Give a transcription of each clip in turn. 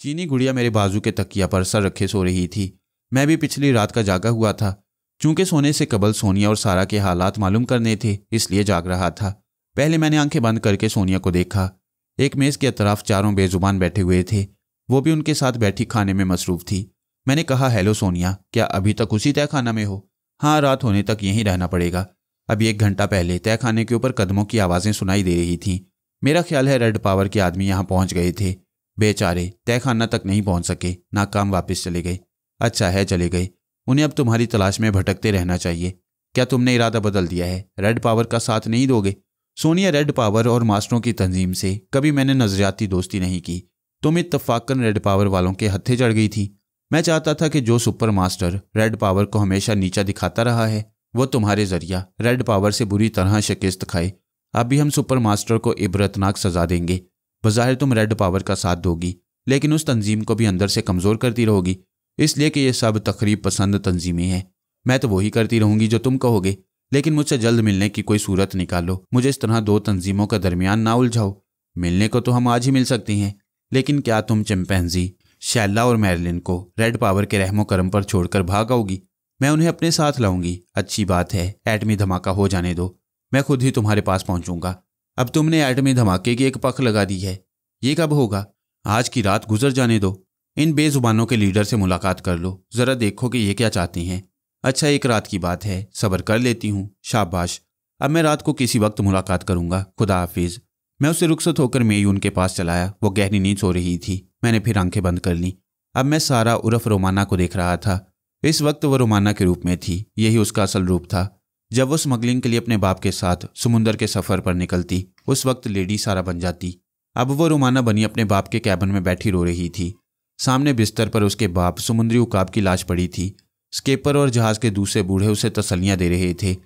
चीनी गुड़िया मेरे बाजू के तकिया पर सर रखे सो रही थी। मैं भी पिछली रात का जागा हुआ था। चूँकि सोने से कबल सोनिया और सारा के हालात मालूम करने थे, इसलिए जाग रहा था। पहले मैंने आँखें बंद करके सोनिया को देखा। एक मेज के अतराफ चारों बेजुबान बैठे हुए थे। वो भी उनके साथ बैठी खाने में मसरूफ थी। मैंने कहा, हेलो सोनिया, क्या अभी तक उसी तय खाना में हो? हाँ रात होने तक यहीं रहना पड़ेगा। अभी एक घंटा पहले तय खाने के ऊपर कदमों की आवाज़ें सुनाई दे रही थीं। मेरा ख्याल है रेड पावर के आदमी यहाँ पहुँच गए थे। बेचारे तय खाना तक नहीं पहुँच सके नाकाम वापस चले गए। अच्छा है चले गए। उन्हें अब तुम्हारी तलाश में भटकते रहना चाहिए। क्या तुमने इरादा बदल दिया है? रेड पावर का साथ नहीं दोगे? सोनिया रेड पावर और मास्टरों की तंजीम से कभी मैंने नजरियाती दोस्ती नहीं की। तुम इतफाकन रेड पावर वालों के हत्थे चढ़ गई थी। मैं चाहता था कि जो सुपर मास्टर रेड पावर को हमेशा नीचा दिखाता रहा है, वो तुम्हारे ज़रिया रेड पावर से बुरी तरह शिकस्त खाए। अब भी हम सुपर मास्टर को इबरतनाक सजा देंगे। बज़ाहिर तुम रेड पावर का साथ दोगी, लेकिन उस तंजीम को भी अंदर से कमज़ोर करती रहोगी, इसलिए कि ये सब तकरीब पसंद तंजीमें हैं। मैं तो वही करती रहूँगी जो तुम कहोगे, लेकिन मुझसे जल्द मिलने की कोई सूरत निकालो। मुझे इस तरह दो तंजीमों का दरमियान ना उलझाओ। मिलने को तो हम आज ही मिल सकती हैं, लेकिन क्या तुम चिंपैंजी, शैला और मैरलिन को रेड पावर के रहमो करम पर छोड़कर भाग आओगी? मैं उन्हें अपने साथ लाऊँगी। अच्छी बात है, एटमी धमाका हो जाने दो। मैं खुद ही तुम्हारे पास पहुंचूँगा। अब तुमने एटमी धमाके की एक पख लगा दी है। ये कब होगा? आज की रात गुजर जाने दो। इन बेजुबानों के लीडर से मुलाकात कर लो। जरा देखो कि ये क्या चाहती हैं। अच्छा एक रात की बात है। सब्र कर लेती हूँ। शाबाश। अब मैं रात को किसी वक्त मुलाकात करूँगा। खुदा हाफिज। मैं उससे रुखसत होकर मेयून के पास चलाया। वो गहरी नींद सो रही थी। मैंने फिर आँखें बंद कर ली। अब मैं सारा उर्फ़ रोमाना को देख रहा था। इस वक्त वह रोमाना के रूप में थी। यही उसका असल रूप था। जब वो स्मगलिंग के लिए अपने बाप के साथ समुंदर के सफ़र पर निकलती, उस वक्त लेडी सारा बन जाती। अब वो रोमाना बनी अपने बाप के कैबन में बैठी रो रही थी। सामने बिस्तर पर उसके बाप समुद्री उकाब की लाश पड़ी थी। स्केपर और जहाज़ के दूसरे बूढ़े उसे तसलियाँ दे रहे थे।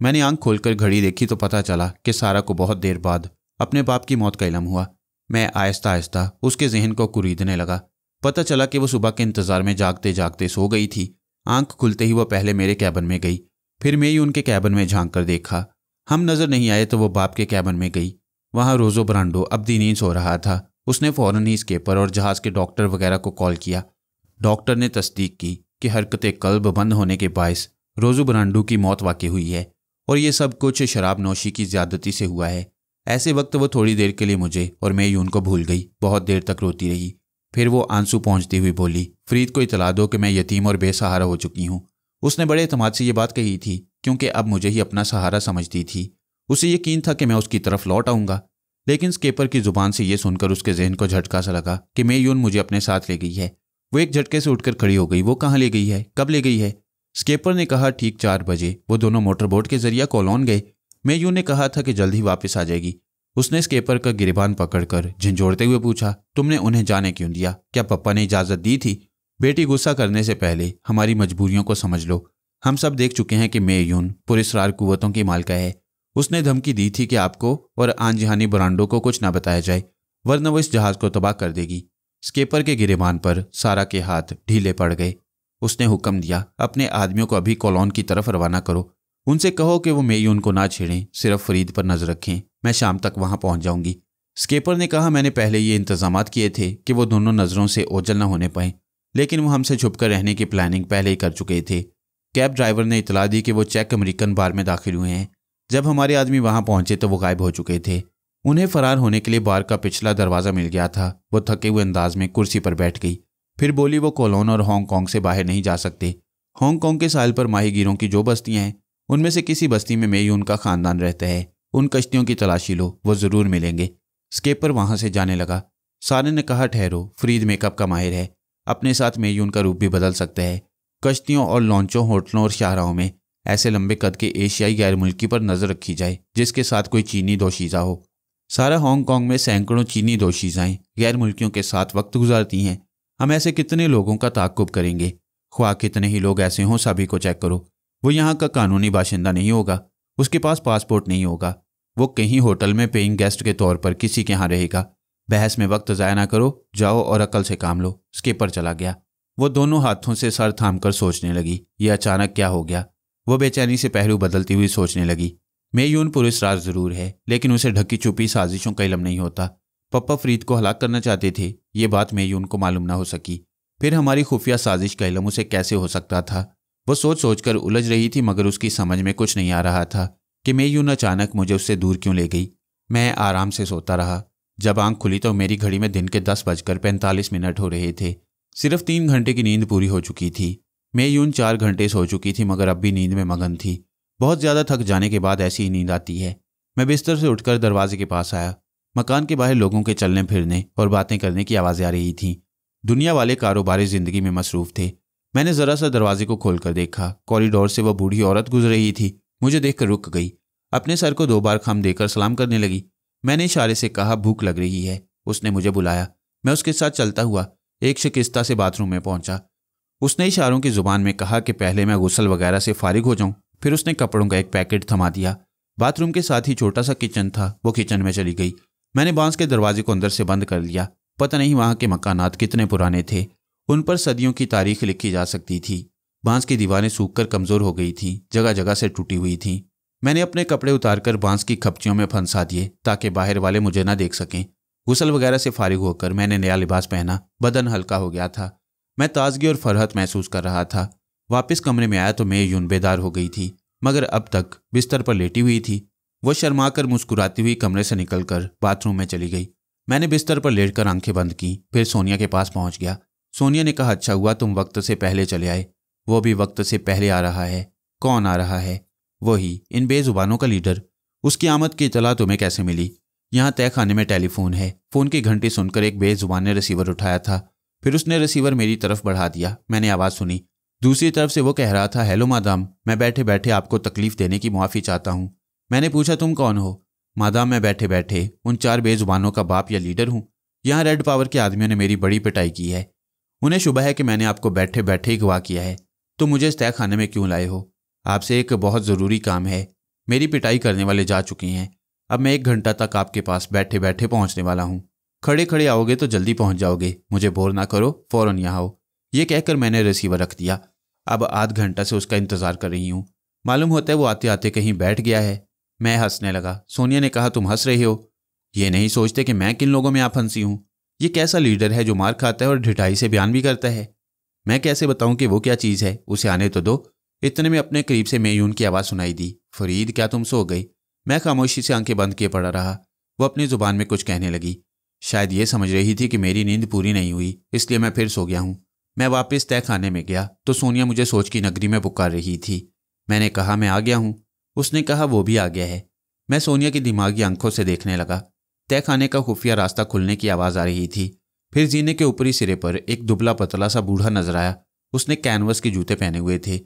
मैंने आँख खोलकर घड़ी देखी तो पता चला कि सारा को बहुत देर बाद अपने बाप की मौत का इलम हुआ। मैं आहिस्ता आहिस्ता उसके जहन को कुरीदने लगा। पता चला कि वो सुबह के इंतज़ार में जागते जागते सो गई थी। आँख खुलते ही वह पहले मेरे कैबन में गई। फिर मैं ही उनके कैबन में झाँक कर देखा। हम नज़र नहीं आए तो वो बाप के कैबन में गई। वहाँ रोजो ब्रांडो अब दी सो रहा था। उसने फ़ौरन ही स्केपर और जहाज़ के डॉक्टर वगैरह को कॉल किया। डॉक्टर ने तस्दीक की कि हरकत कल्ब बंद होने के बायस रोज़ो ब्रांडो की मौत वाकई हुई है और ये सब कुछ शराब नोशी की ज्यादती से हुआ है। ऐसे वक्त वो थोड़ी देर के लिए मुझे और मैं यून को भूल गई। बहुत देर तक रोती रही। फिर वो आँसू पहुँचती हुई बोली, फरीद को इतला दो कि मैं यतीम और बेसहारा हो चुकी हूँ। उसने बड़े अतमाद से ये बात कही थी, क्योंकि अब मुझे ही अपना सहारा समझती थी। उसे यकीन था कि मैं उसकी तरफ़ लौट आऊँगा। लेकिन स्केपर की ज़ुबान से यह सुनकर उसके जहन को झटका सा लगा कि मैं यून मुझे अपने साथ ले गई है। वो एक झटके से उठकर खड़ी हो गई। वो कहाँ ले गई है? कब ले गई है? स्केपर ने कहा, ठीक चार बजे। वो दोनों मोटरबोट के ज़रिए कॉलोन गए। मैं यूँ ने कहा था कि जल्द ही वापस आ जाएगी। उसने स्केपर का गिरबान पकड़कर झंझोड़ते हुए पूछा, तुमने उन्हें जाने क्यों दिया? क्या पप्पा ने इजाज़त दी थी? बेटी गुस्सा करने से पहले हमारी मजबूरियों को समझ लो। हम सब देख चुके हैं कि मे यून पुरस्कार कुवतों की मालका है। उसने धमकी दी थी कि आपको और आनजहानी ब्रांडों को कुछ ना बताया जाए, वरना वो इस जहाज़ को तबाह कर देगी। स्केपर के गिरेबान पर सारा के हाथ ढीले पड़ गए। उसने हुक्म दिया, अपने आदमियों को अभी कॉलोन की तरफ़ रवाना करो। उनसे कहो कि वो मेयून को ना छेड़ें, सिर्फ़ फरीद पर नज़र रखें। मैं शाम तक वहाँ पहुँच जाऊँगी। स्केपर ने कहा, मैंने पहले ये इंतज़ाम किए थे कि वो दोनों नज़रों से ओझल न होने पाए। लेकिन वो हमसे छुपकर रहने की प्लानिंग पहले ही कर चुके थे। कैब ड्राइवर ने इतला दी कि वो चेक अमेरिकन बार में दाखिल हुए हैं। जब हमारे आदमी वहाँ पहुँचे तो वो गायब हो चुके थे। उन्हें फरार होने के लिए बार का पिछला दरवाज़ा मिल गया था। वो थके हुए अंदाज में कुर्सी पर बैठ गई। फिर बोली, वो कोलोन और हांगकांग से बाहर नहीं जा सकते। हांगकांग के साल पर माहीगीरों की जो बस्तियाँ हैं, उनमें से किसी बस्ती में मेई उनका खानदान रहता है। उन कश्तियों की तलाशी लो, वो ज़रूर मिलेंगे। स्केपर वहाँ से जाने लगा। सारे ने कहा, ठहरो, फ्रीद मेकअप का माहिर है? अपने साथ मेयून का रूप भी बदल सकता है। कश्तियों और लॉन्चों, होटलों और शाहराहों में ऐसे लंबे कद के एशियाई गैर मुल्की पर नज़र रखी जाए, जिसके साथ कोई चीनी दोशीज़ा हो। सारा हांगकांग में सैकड़ों चीनी दोशीज़ाएँ गैर मुल्कियों के साथ वक्त गुजारती हैं। हम ऐसे कितने लोगों का ताकुब करेंगे? ख्वा कितने ही लोग ऐसे हों, सभी को चेक करो। वो यहाँ का कानूनी बाशिंदा नहीं होगा। उसके पास पासपोर्ट नहीं होगा। वो कहीं होटल में पेइंग गेस्ट के तौर पर किसी के यहाँ रहेगा। बहस में वक्त ज़ाया ना करो, जाओ और अकल से काम लो। स्कीपर चला गया। वो दोनों हाथों से सर थाम कर सोचने लगी, ये अचानक क्या हो गया? वो बेचैनी से पहलू बदलती हुई सोचने लगी मेयून पुरस्कार ज़रूर है, लेकिन उसे ढकी छुपी साजिशों का इलम नहीं होता। पप्पा फरीद को हलाक करना चाहते थे, ये बात मेयून को मालूम ना हो सकी। फिर हमारी खुफिया साजिश का इलम उसे कैसे हो सकता था? वो सोच सोच कर उलझ रही थी, मगर उसकी समझ में कुछ नहीं आ रहा था कि मेयून अचानक मुझे उससे दूर क्यों ले गई। मैं आराम से सोता रहा। जब आँख खुली तो मेरी घड़ी में दिन के दस बजकर पैंतालीस मिनट हो रहे थे। सिर्फ़ तीन घंटे की नींद पूरी हो चुकी थी। मैं यून चार घंटे सो चुकी थी, मगर अब भी नींद में मगन थी। बहुत ज़्यादा थक जाने के बाद ऐसी ही नींद आती है। मैं बिस्तर से उठकर दरवाजे के पास आया। मकान के बाहर लोगों के चलने, फिरने और बातें करने की आवाज़ें आ रही थीं। दुनिया वाले कारोबारी ज़िंदगी में मसरूफ़ थे। मैंने ज़रा सा दरवाजे को खोलकर देखा। कॉरिडोर से वह बूढ़ी औरत गुजर रही थी। मुझे देखकर रुक गई। अपने सर को दो बार खम देकर सलाम करने लगी। मैंने इशारे से कहा, भूख लग रही है। उसने मुझे बुलाया। मैं उसके साथ चलता हुआ एक शिकिस्ता से बाथरूम में पहुँचा। उसने इशारों की ज़ुबान में कहा कि पहले मैं गुसल वगैरह से फारिग हो जाऊँ, फिर उसने कपड़ों का एक पैकेट थमा दिया। बाथरूम के साथ ही छोटा सा किचन था, वो किचन में चली गई। मैंने बाँस के दरवाजे को अंदर से बंद कर लिया। पता नहीं वहाँ के मकानात कितने पुराने थे। उन पर सदियों की तारीख लिखी जा सकती थी। बाँस की दीवारें सूख कर कमज़ोर हो गई थीं जगह जगह से टूटी हुई थीं। मैंने अपने कपड़े उतारकर बाँस की खपचियों में फंसा दिए, ताकि बाहर वाले मुझे ना देख सकें। गुसल वगैरह से फारिग होकर मैंने नया लिबास पहना। बदन हल्का हो गया था। मैं ताजगी और फरहत महसूस कर रहा था। वापस कमरे में आया तो मैं यून बेदार हो गई थी, मगर अब तक बिस्तर पर लेटी हुई थी। वो शर्मा कर मुस्कुराती हुई कमरे से निकलकर बाथरूम में चली गई। मैंने बिस्तर पर लेटकर आँखें बंद की, फिर सोनिया के पास पहुँच गया। सोनिया ने कहा अच्छा हुआ, तुम वक्त से पहले चले आए। वो भी वक्त से पहले आ रहा है। कौन आ रहा है? वही, इन बेजुबानों का लीडर। उसकी आमद की इतला तुम्हें कैसे मिली? यहाँ तय खाने में टेलीफोन है। फ़ोन की घंटी सुनकर एक बेजुबान ने रिसीवर उठाया था। फिर उसने रिसीवर मेरी तरफ़ बढ़ा दिया। मैंने आवाज़ सुनी। दूसरी तरफ़ से वो कह रहा था, हेलो, मादाम, मैं बैठे बैठे आपको तकलीफ़ देने की मुआफ़ी चाहता हूँ। मैंने पूछा, तुम कौन हो? मादाम, मैं बैठे बैठे उन चार बेजुबानों का बाप या लीडर हूँ। यहाँ रेड पावर के आदमियों ने मेरी बड़ी पिटाई की है। उन्हें शुभ है कि मैंने आपको बैठे बैठे ही गवाह किया है। तो मुझे इस तय खाने में क्यों लाए हो? आपसे एक बहुत ज़रूरी काम है। मेरी पिटाई करने वाले जा चुके हैं। अब मैं एक घंटा तक आपके पास बैठे बैठे पहुँचने वाला हूँ। खड़े खड़े आओगे तो जल्दी पहुँच जाओगे। मुझे बोर ना करो, फ़ौरन यहाँ आओ। ये कहकर मैंने रिसीवर रख दिया। अब आध घंटा से उसका इंतज़ार कर रही हूँ। मालूम होता है वो आते आते कहीं बैठ गया है। मैं हंसने लगा। सोनिया ने कहा, तुम हंस रहे हो? ये नहीं सोचते कि मैं किन लोगों में आप हँसी हूँ। ये कैसा लीडर है जो मार खाता है और ढिठाई से बयान भी करता है? मैं कैसे बताऊँ कि वो क्या चीज़ है? उसे आने तो दो। इतने में अपने करीब से मेयून की आवाज़ सुनाई दी, फरीद, क्या तुम सो गई? मैं खामोशी से आँखें बंद किए पड़ा रहा। वो अपनी ज़ुबान में कुछ कहने लगी। शायद ये समझ रही थी कि मेरी नींद पूरी नहीं हुई, इसलिए मैं फिर सो गया हूँ। मैं वापस तय खाने में गया तो सोनिया मुझे सोच की नगरी में पुकार रही थी। मैंने कहा, मैं आ गया हूँ। उसने कहा, वो भी आ गया है। मैं सोनिया की दिमागी आँखों से देखने लगा। तय खाने का खुफिया रास्ता खुलने की आवाज़ आ रही थी। फिर जीने के ऊपरी सिरे पर एक दुबला पतला सा बूढ़ा नज़र आया। उसने कैनवस के जूते पहने हुए थे।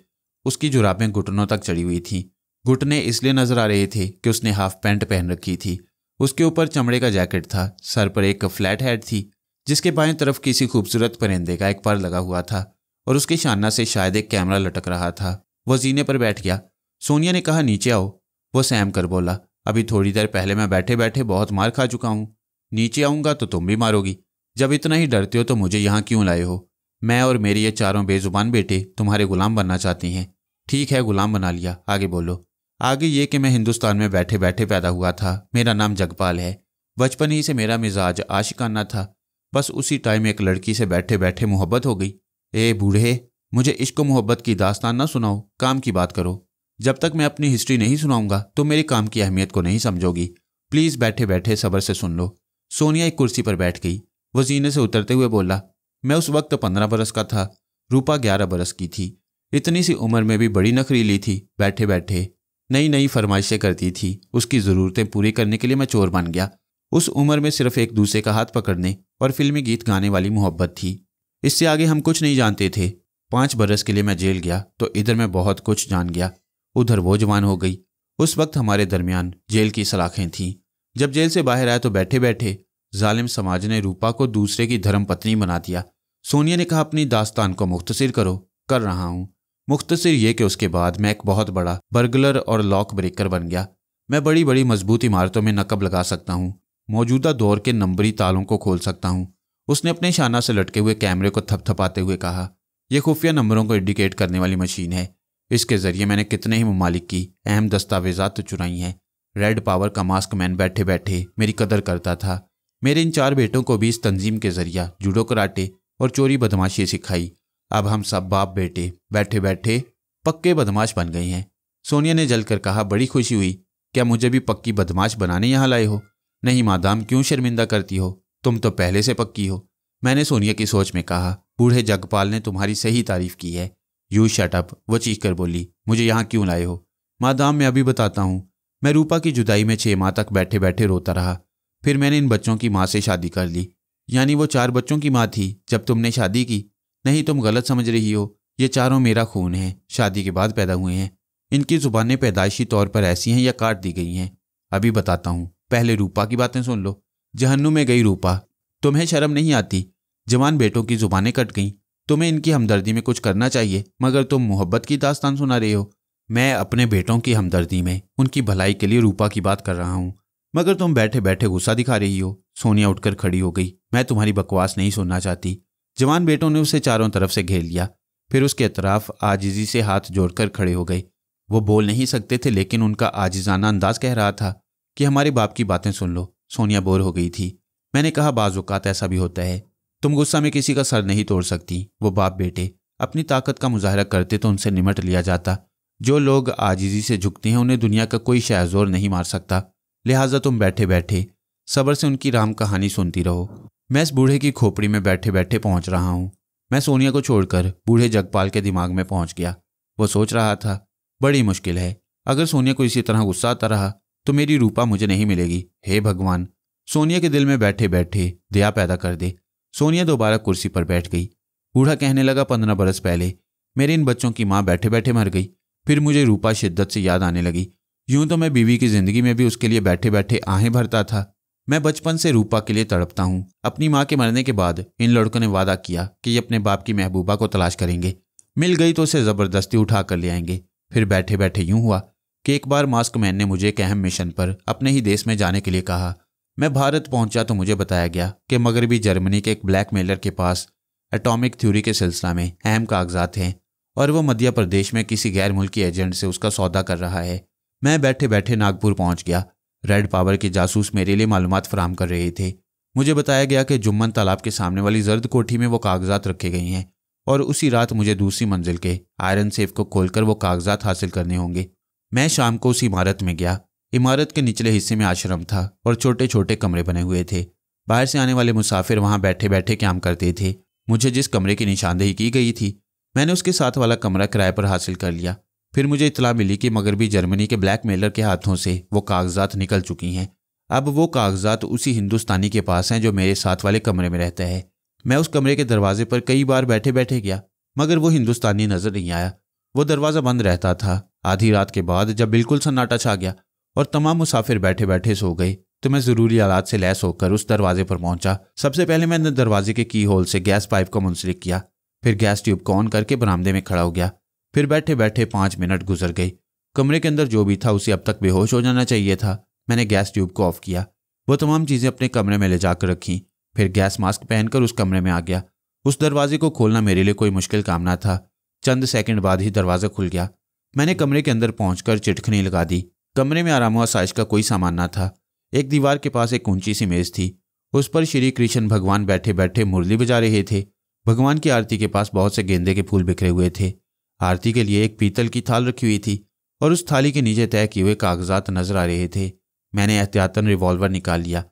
उसकी जुराबें घुटनों तक चढ़ी हुई थीं। घुटने इसलिए नज़र आ रहे थे कि उसने हाफ़ पैंट पहन रखी थी। उसके ऊपर चमड़े का जैकेट था, सर पर एक फ्लैट हैड थी, जिसके बाएँ तरफ़ किसी खूबसूरत परिंदे का एक पर लगा हुआ था और उसके शाना से शायद एक कैमरा लटक रहा था। वह जीने पर बैठ गया। सोनिया ने कहा, नीचे आओ। वह सहम कर बोला, अभी थोड़ी देर पहले मैं बैठे बैठे बहुत मार खा चुका हूँ। नीचे आऊँगा तो तुम भी मारोगी। जब इतना ही डरते हो तो मुझे यहाँ क्यों लाए हो? मैं और मेरे ये चारों बेजुबान बेटे तुम्हारे गुलाम बनना चाहती हैं। ठीक है, गुलाम बना लिया। आगे बोलो। आगे ये कि मैं हिंदुस्तान में बैठे बैठे पैदा हुआ था। मेरा नाम जगपाल है। बचपन ही से मेरा मिजाज आशिकाना था। बस उसी टाइम एक लड़की से बैठे बैठे मोहब्बत हो गई। ए बूढ़े, मुझे इश्क मोहब्बत की दास्तान ना सुनाओ। काम की बात करो। जब तक मैं अपनी हिस्ट्री नहीं सुनाऊँगा तो मेरे काम की अहमियत को नहीं समझोगी। प्लीज़ बैठे बैठे सबर से सुन लो। सोनिया एक कुर्सी पर बैठ गई। वो जीने से उतरते हुए बोला मैं उस वक्त पंद्रह बरस का था, रूपा ग्यारह बरस की थी। इतनी सी उम्र में भी बड़ी नखरीली थी बैठे बैठे नई नई फरमाइशें करती थी। उसकी ज़रूरतें पूरी करने के लिए मैं चोर बन गया। उस उम्र में सिर्फ़ एक दूसरे का हाथ पकड़ने और फिल्मी गीत गाने वाली मोहब्बत थी। इससे आगे हम कुछ नहीं जानते थे। पाँच बरस के लिए मैं जेल गया तो इधर मैं बहुत कुछ जान गया। उधर वो जवान हो गई। उस वक्त हमारे दरमियान जेल की सलाखें थीं। जब जेल से बाहर आया तो बैठे बैठे जालिम समाज ने रूपा को दूसरे की धर्म पत्नी बना दिया। सोनिया ने कहा, अपनी दास्तान को मुख्तसर करो, कर रहा हूँ। मुख्तसर ये कि उसके बाद मैं एक बहुत बड़ा बर्गलर और लॉक ब्रेकर बन गया। मैं बड़ी बड़ी मज़बूत इमारतों में नकब लगा सकता हूँ, मौजूदा दौर के नंबरी तालों को खोल सकता हूँ। उसने अपने शाना से लटके हुए कैमरे को थपथपाते हुए कहा यह खुफिया नंबरों को इंडिकेट करने वाली मशीन है। इसके ज़रिए मैंने कितने ही ममालिक की अहम दस्तावेजात चुराई हैं। रेड पावर का मास्क मैन बैठे बैठे मेरी कदर करता था। मेरे इन चार बेटों को भी इस तंजीम के ज़रिया जूडो कराटे और चोरी बदमाशी सिखाई। अब हम सब बाप बेटे बैठे बैठे पक्के बदमाश बन गए हैं। सोनिया ने जलकर कहा, बड़ी खुशी हुई। क्या मुझे भी पक्की बदमाश बनाने यहाँ लाए हो? नहीं मादाम, क्यों शर्मिंदा करती हो? तुम तो पहले से पक्की हो। मैंने सोनिया की सोच में कहा, बूढ़े जगपाल ने तुम्हारी सही तारीफ़ की है। यू शटअप वो चीख कर बोली, मुझे यहाँ क्यों लाए हो? मादाम, मैं अभी बताता हूँ। मैं रूपा की जुदाई में छह माह तक बैठे बैठे रोता रहा। फिर मैंने इन बच्चों की माँ से शादी कर ली। यानी वो चार बच्चों की माँ थी, जब तुमने शादी की। नहीं, तुम गलत समझ रही हो। ये चारों मेरा खून है। शादी के बाद पैदा हुए हैं। इनकी जुबानें पैदाइशी तौर पर ऐसी हैं या काट दी गई हैं। अभी बताता हूँ। पहले रूपा की बातें सुन लो। जहन्नू में गई रूपा। तुम्हें शर्म नहीं आती? जवान बेटों की जुबानें कट गईं। तुम्हें इनकी हमदर्दी में कुछ करना चाहिए, मगर तुम मोहब्बत की दास्तान सुना रहे हो। मैं अपने बेटों की हमदर्दी में, उनकी भलाई के लिए रूपा की बात कर रहा हूँ। मगर तुम बैठे बैठे गुस्सा दिखा रही हो। सोनिया उठकर खड़ी हो गई। मैं तुम्हारी बकवास नहीं सुनना चाहती। जवान बेटों ने उसे चारों तरफ़ से घेर लिया। फिर उसके अतराफ आजिजी से हाथ जोड़कर खड़े हो गए। वो बोल नहीं सकते थे, लेकिन उनका आजिजाना अंदाज कह रहा था कि हमारे बाप की बातें सुन लो। सोनिया बोर हो गई थी। मैंने कहा बाजुकात ऐसा भी होता है। तुम गुस्सा में किसी का सर नहीं तोड़ सकती। वो बाप बेटे, अपनी ताकत का मुजाहरा करते तो उनसे निमट लिया जाता। जो लोग आजिजी से झुकते हैं, उन्हें दुनिया का कोई शाहजोर नहीं मार सकता। लिहाजा तुम बैठे बैठे सबर से उनकी राम कहानी सुनती रहो। मैं इस बूढ़े की खोपड़ी में बैठे बैठे पहुँच रहा हूँ। मैं सोनिया को छोड़कर बूढ़े जगपाल के दिमाग में पहुँच गया। वो सोच रहा था, बड़ी मुश्किल है। अगर सोनिया को इसी तरह गुस्सा आता रहा तो मेरी रूपा मुझे नहीं मिलेगी। हे भगवान, सोनिया के दिल में बैठे बैठे दया पैदा कर दे। सोनिया दोबारा कुर्सी पर बैठ गई। बूढ़ा कहने लगा, पंद्रह बरस पहले मेरे इन बच्चों की माँ बैठे बैठे मर गई। फिर मुझे रूपा शिद्दत से याद आने लगी। यूँ तो मैं बीवी की ज़िंदगी में भी उसके लिए बैठे बैठे आहें भरता था। मैं बचपन से रूपा के लिए तड़पता हूँ। अपनी माँ के मरने के बाद इन लड़कों ने वादा किया कि ये अपने बाप की महबूबा को तलाश करेंगे। मिल गई तो उसे ज़बरदस्ती उठा कर ले आएँगे। फिर बैठे बैठे यूँ हुआ कि एक बार मास्क मैन ने मुझे एक अहम मिशन पर अपने ही देश में जाने के लिए कहा। मैं भारत पहुँचा तो मुझे बताया गया कि मगरबी जर्मनी के एक ब्लैक मेलर के पास एटॉमिक थ्योरी के सिलसिला में अहम कागजात हैं और वह मध्य प्रदेश में किसी गैर मुल्की एजेंट से उसका सौदा कर रहा है। मैं बैठे बैठे नागपुर पहुँच गया। रेड पावर के जासूस मेरे लिए मालूम फराम कर रहे थे। मुझे बताया गया कि जुम्मन तालाब के सामने वाली जर्द कोठी में वो कागजात रखे गए हैं और उसी रात मुझे दूसरी मंजिल के आयरन सेफ़ को खोलकर वो कागजात हासिल करने होंगे। मैं शाम को उस इमारत में गया। इमारत के निचले हिस्से में आश्रम था और छोटे छोटे कमरे बने हुए थे। बाहर से आने वाले मुसाफिर वहाँ बैठे बैठे काम करते थे। मुझे जिस कमरे की निशानदेही की गई थी, मैंने उसके साथ वाला कमरा किराए पर हासिल कर लिया। फिर मुझे इतला मिली कि मगरबी जर्मनी के ब्लैक मेलर के हाथों से वो कागजात निकल चुकी हैं। अब वो कागजात उसी हिंदुस्तानी के पास हैं जो मेरे साथ वाले कमरे में रहता है। मैं उस कमरे के दरवाजे पर कई बार बैठे बैठे गया, मगर वो हिंदुस्तानी नज़र नहीं आया। वो दरवाज़ा बंद रहता था। आधी रात के बाद जब बिल्कुल सन्नाटा छा गया और तमाम मुसाफिर बैठे बैठे सो गए तो मैं ज़रूरी आलात से लैस होकर उस दरवाजे पर पहुँचा। सबसे पहले मैंने दरवाजे के की होल से गैस पाइप को मुंसलिक किया, फिर गैस ट्यूब को ऑन करके बरामदे में खड़ा हो गया। फिर बैठे बैठे पाँच मिनट गुजर गई। कमरे के अंदर जो भी था, उसे अब तक बेहोश हो जाना चाहिए था। मैंने गैस ट्यूब को ऑफ़ किया। वो तमाम चीज़ें अपने कमरे में ले जाकर रखी। फिर गैस मास्क पहनकर उस कमरे में आ गया। उस दरवाजे को खोलना मेरे लिए कोई मुश्किल काम ना था। चंद सेकंड बाद ही दरवाज़ा खुल गया। मैंने कमरे के अंदर पहुंचकर चिटखनी लगा दी। कमरे में आराम साइज़ का कोई सामान ना था। एक दीवार के पास एक ऊँची सी मेज थी। उस पर श्री कृष्ण भगवान बैठे बैठे मुरली बजा रहे थे। भगवान की आरती के पास बहुत से गेंदे के फूल बिखरे हुए थे। आरती के लिए एक पीतल की थाल रखी हुई थी और उस थाली के नीचे तय किए हुए कागजात नज़र आ रहे थे। मैंने एहतियातन रिवॉल्वर निकाल लिया,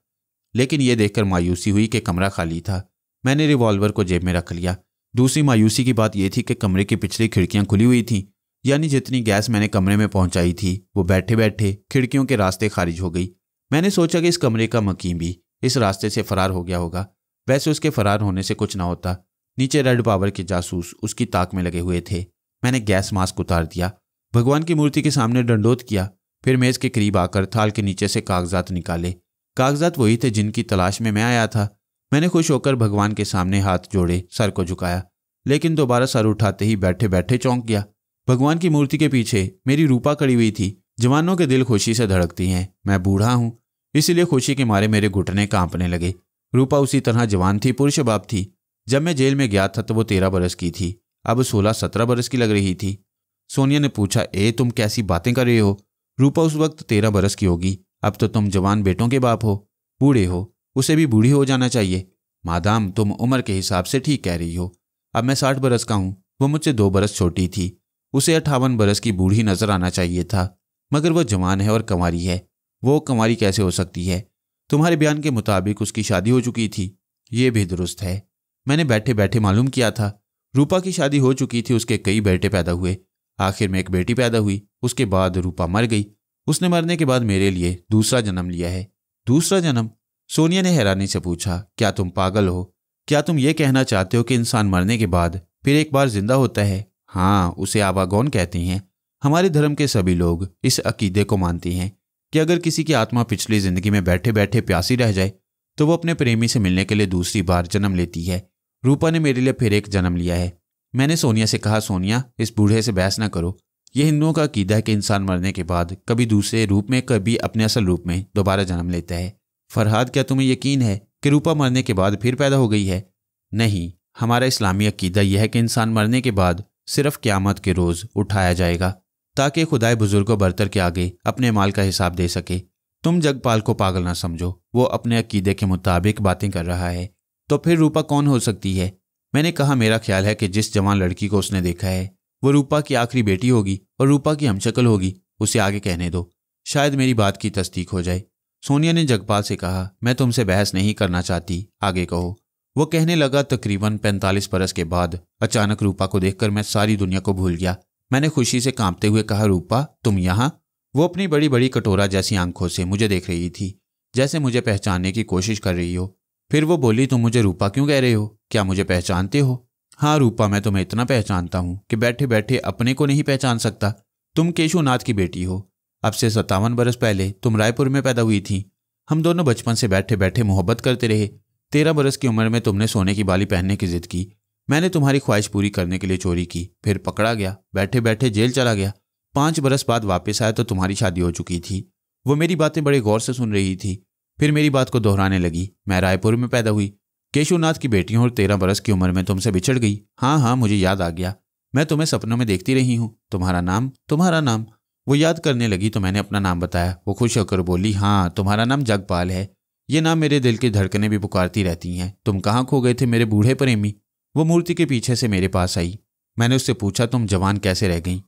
लेकिन यह देखकर मायूसी हुई कि कमरा खाली था। मैंने रिवॉल्वर को जेब में रख लिया। दूसरी मायूसी की बात यह थी कि कमरे की पिछली खिड़कियाँ खुली हुई थीं, यानी जितनी गैस मैंने कमरे में पहुंचाई थी, वो बैठे बैठे खिड़कियों के रास्ते खारिज हो गई। मैंने सोचा कि इस कमरे का मकीम भी इस रास्ते से फरार हो गया होगा। वैसे उसके फरार होने से कुछ ना होता। नीचे रेड पावर के जासूस उसकी ताक में लगे हुए थे। मैंने गैस मास्क उतार दिया, भगवान की मूर्ति के सामने दंडोत किया, फिर मेज के करीब आकर थाल के नीचे से कागजात निकाले। कागजात वही थे जिनकी तलाश में मैं आया था। मैंने खुश होकर भगवान के सामने हाथ जोड़े, सर को झुकाया, लेकिन दोबारा सर उठाते ही बैठे बैठे चौंक गया। भगवान की मूर्ति के पीछे मेरी रूपा खड़ी हुई थी। जवानों के दिल खुशी से धड़कती हैं। मैं बूढ़ा हूँ, इसलिए खुशी के मारे मेरे घुटने कांपने लगे। रूपा उसी तरह जवान थी, पुरुष बाप थी। जब मैं जेल में गया था तो वो तेरह बरस की थी। अब सोलह सत्रह बरस की लग रही थी। सोनिया ने पूछा, ए, तुम कैसी बातें कर रहे हो? रूपा उस वक्त तेरह बरस की होगी। अब तो तुम जवान बेटों के बाप हो, बूढ़े हो, उसे भी बूढ़ी हो जाना चाहिए। मादाम, तुम उम्र के हिसाब से ठीक कह रही हो। अब मैं साठ बरस का हूँ, वो मुझसे दो बरस छोटी थी। उसे अट्ठावन बरस की बूढ़ी नज़र आना चाहिए था, मगर वो जवान है और कंवारी है। वो कंवारी कैसे हो सकती है? तुम्हारे बयान के मुताबिक उसकी शादी हो चुकी थी। ये भी दुरुस्त है। मैंने बैठे बैठे मालूम किया था रूपा की शादी हो चुकी थी, उसके कई बेटे पैदा हुए। आखिर में एक बेटी पैदा हुई, उसके बाद रूपा मर गई। उसने मरने के बाद मेरे लिए दूसरा जन्म लिया है। दूसरा जन्म? सोनिया ने हैरानी से पूछा, क्या तुम पागल हो? क्या तुम ये कहना चाहते हो कि इंसान मरने के बाद फिर एक बार ज़िंदा होता है? हाँ उसे आवागौन कहती हैं। हमारे धर्म के सभी लोग इस अकीदे को मानती हैं कि अगर किसी की आत्मा पिछली ज़िंदगी में बैठे बैठे प्यासी रह जाए तो वो अपने प्रेमी से मिलने के लिए दूसरी बार जन्म लेती है। रूपा ने मेरे लिए फिर एक जन्म लिया है। मैंने सोनिया से कहा, सोनिया, इस बूढ़े से बहस ना करो। यह हिंदुओं का अकीदा है कि इंसान मरने के बाद कभी दूसरे रूप में, कभी अपने असल रूप में दोबारा जन्म लेता है। फरहाद, क्या तुम्हें यकीन है कि रूपा मरने के बाद फिर पैदा हो गई है? नहीं। हमारा इस्लामी अकीदा यह है कि इंसान मरने के बाद सिर्फ़ क्यामत के रोज़ उठाया जाएगा, ताकि खुदाए बुज़ुर्गों बरतर के आगे अपने माल का हिसाब दे सके। तुम जगपाल को पागल ना समझो। वो अपने अकीदे के मुताबिक बातें कर रहा है। तो फिर रूपा कौन हो सकती है? मैंने कहा, मेरा ख्याल है कि जिस जवान लड़की को उसने देखा है, वो रूपा की आखिरी बेटी होगी और रूपा की हमशक्ल होगी, उसे आगे कहने दो। शायद मेरी बात की तस्दीक हो जाए। सोनिया ने जगपाल से कहा, मैं तुमसे बहस नहीं करना चाहती। आगे कहो। वो कहने लगा, तकरीबन पैंतालीस बरस के बाद अचानक रूपा को देखकर मैं सारी दुनिया को भूल गया। मैंने खुशी से कांपते हुए कहा, रूपा, तुम यहाँ? वो अपनी बड़ी बड़ी कटोरा जैसी आँखों से मुझे देख रही थी, जैसे मुझे पहचानने की कोशिश कर रही हो। फिर वो बोली, तुम मुझे रूपा क्यों कह रहे हो? क्या मुझे पहचानते हो? हाँ रूपा, मैं तुम्हें इतना पहचानता हूँ कि बैठे बैठे अपने को नहीं पहचान सकता। तुम केशुनाथ की बेटी हो। अब से सत्तावन बरस पहले तुम रायपुर में पैदा हुई थी। हम दोनों बचपन से बैठे बैठे मोहब्बत करते रहे। तेरह बरस की उम्र में तुमने सोने की बाली पहनने की जिद की। मैंने तुम्हारी ख्वाहिश पूरी करने के लिए चोरी की। फिर पकड़ा गया। बैठे बैठे जेल चला गया। पाँच बरस बाद वापस आया तो तुम्हारी शादी हो चुकी थी। वो मेरी बातें बड़े गौर से सुन रही थी। फिर मेरी बात को दोहराने लगी। मैं रायपुर में पैदा हुई। केशवनाथ की बेटियों और तेरह बरस की उम्र में तुमसे बिछड़ गई। हाँ हाँ मुझे याद आ गया। मैं तुम्हें सपनों में देखती रही हूँ। तुम्हारा नाम तुम्हारा नाम। वो याद करने लगी तो मैंने अपना नाम बताया। वो खुश होकर बोली हाँ तुम्हारा नाम जगपाल है। ये नाम मेरे दिल की धड़कने भी पुकारती रहती हैं। तुम कहाँ खो गए थे मेरे बूढ़े प्रेमी? वो मूर्ति के पीछे से मेरे पास आई। मैंने उससे पूछा, तुम जवान कैसे रह गई?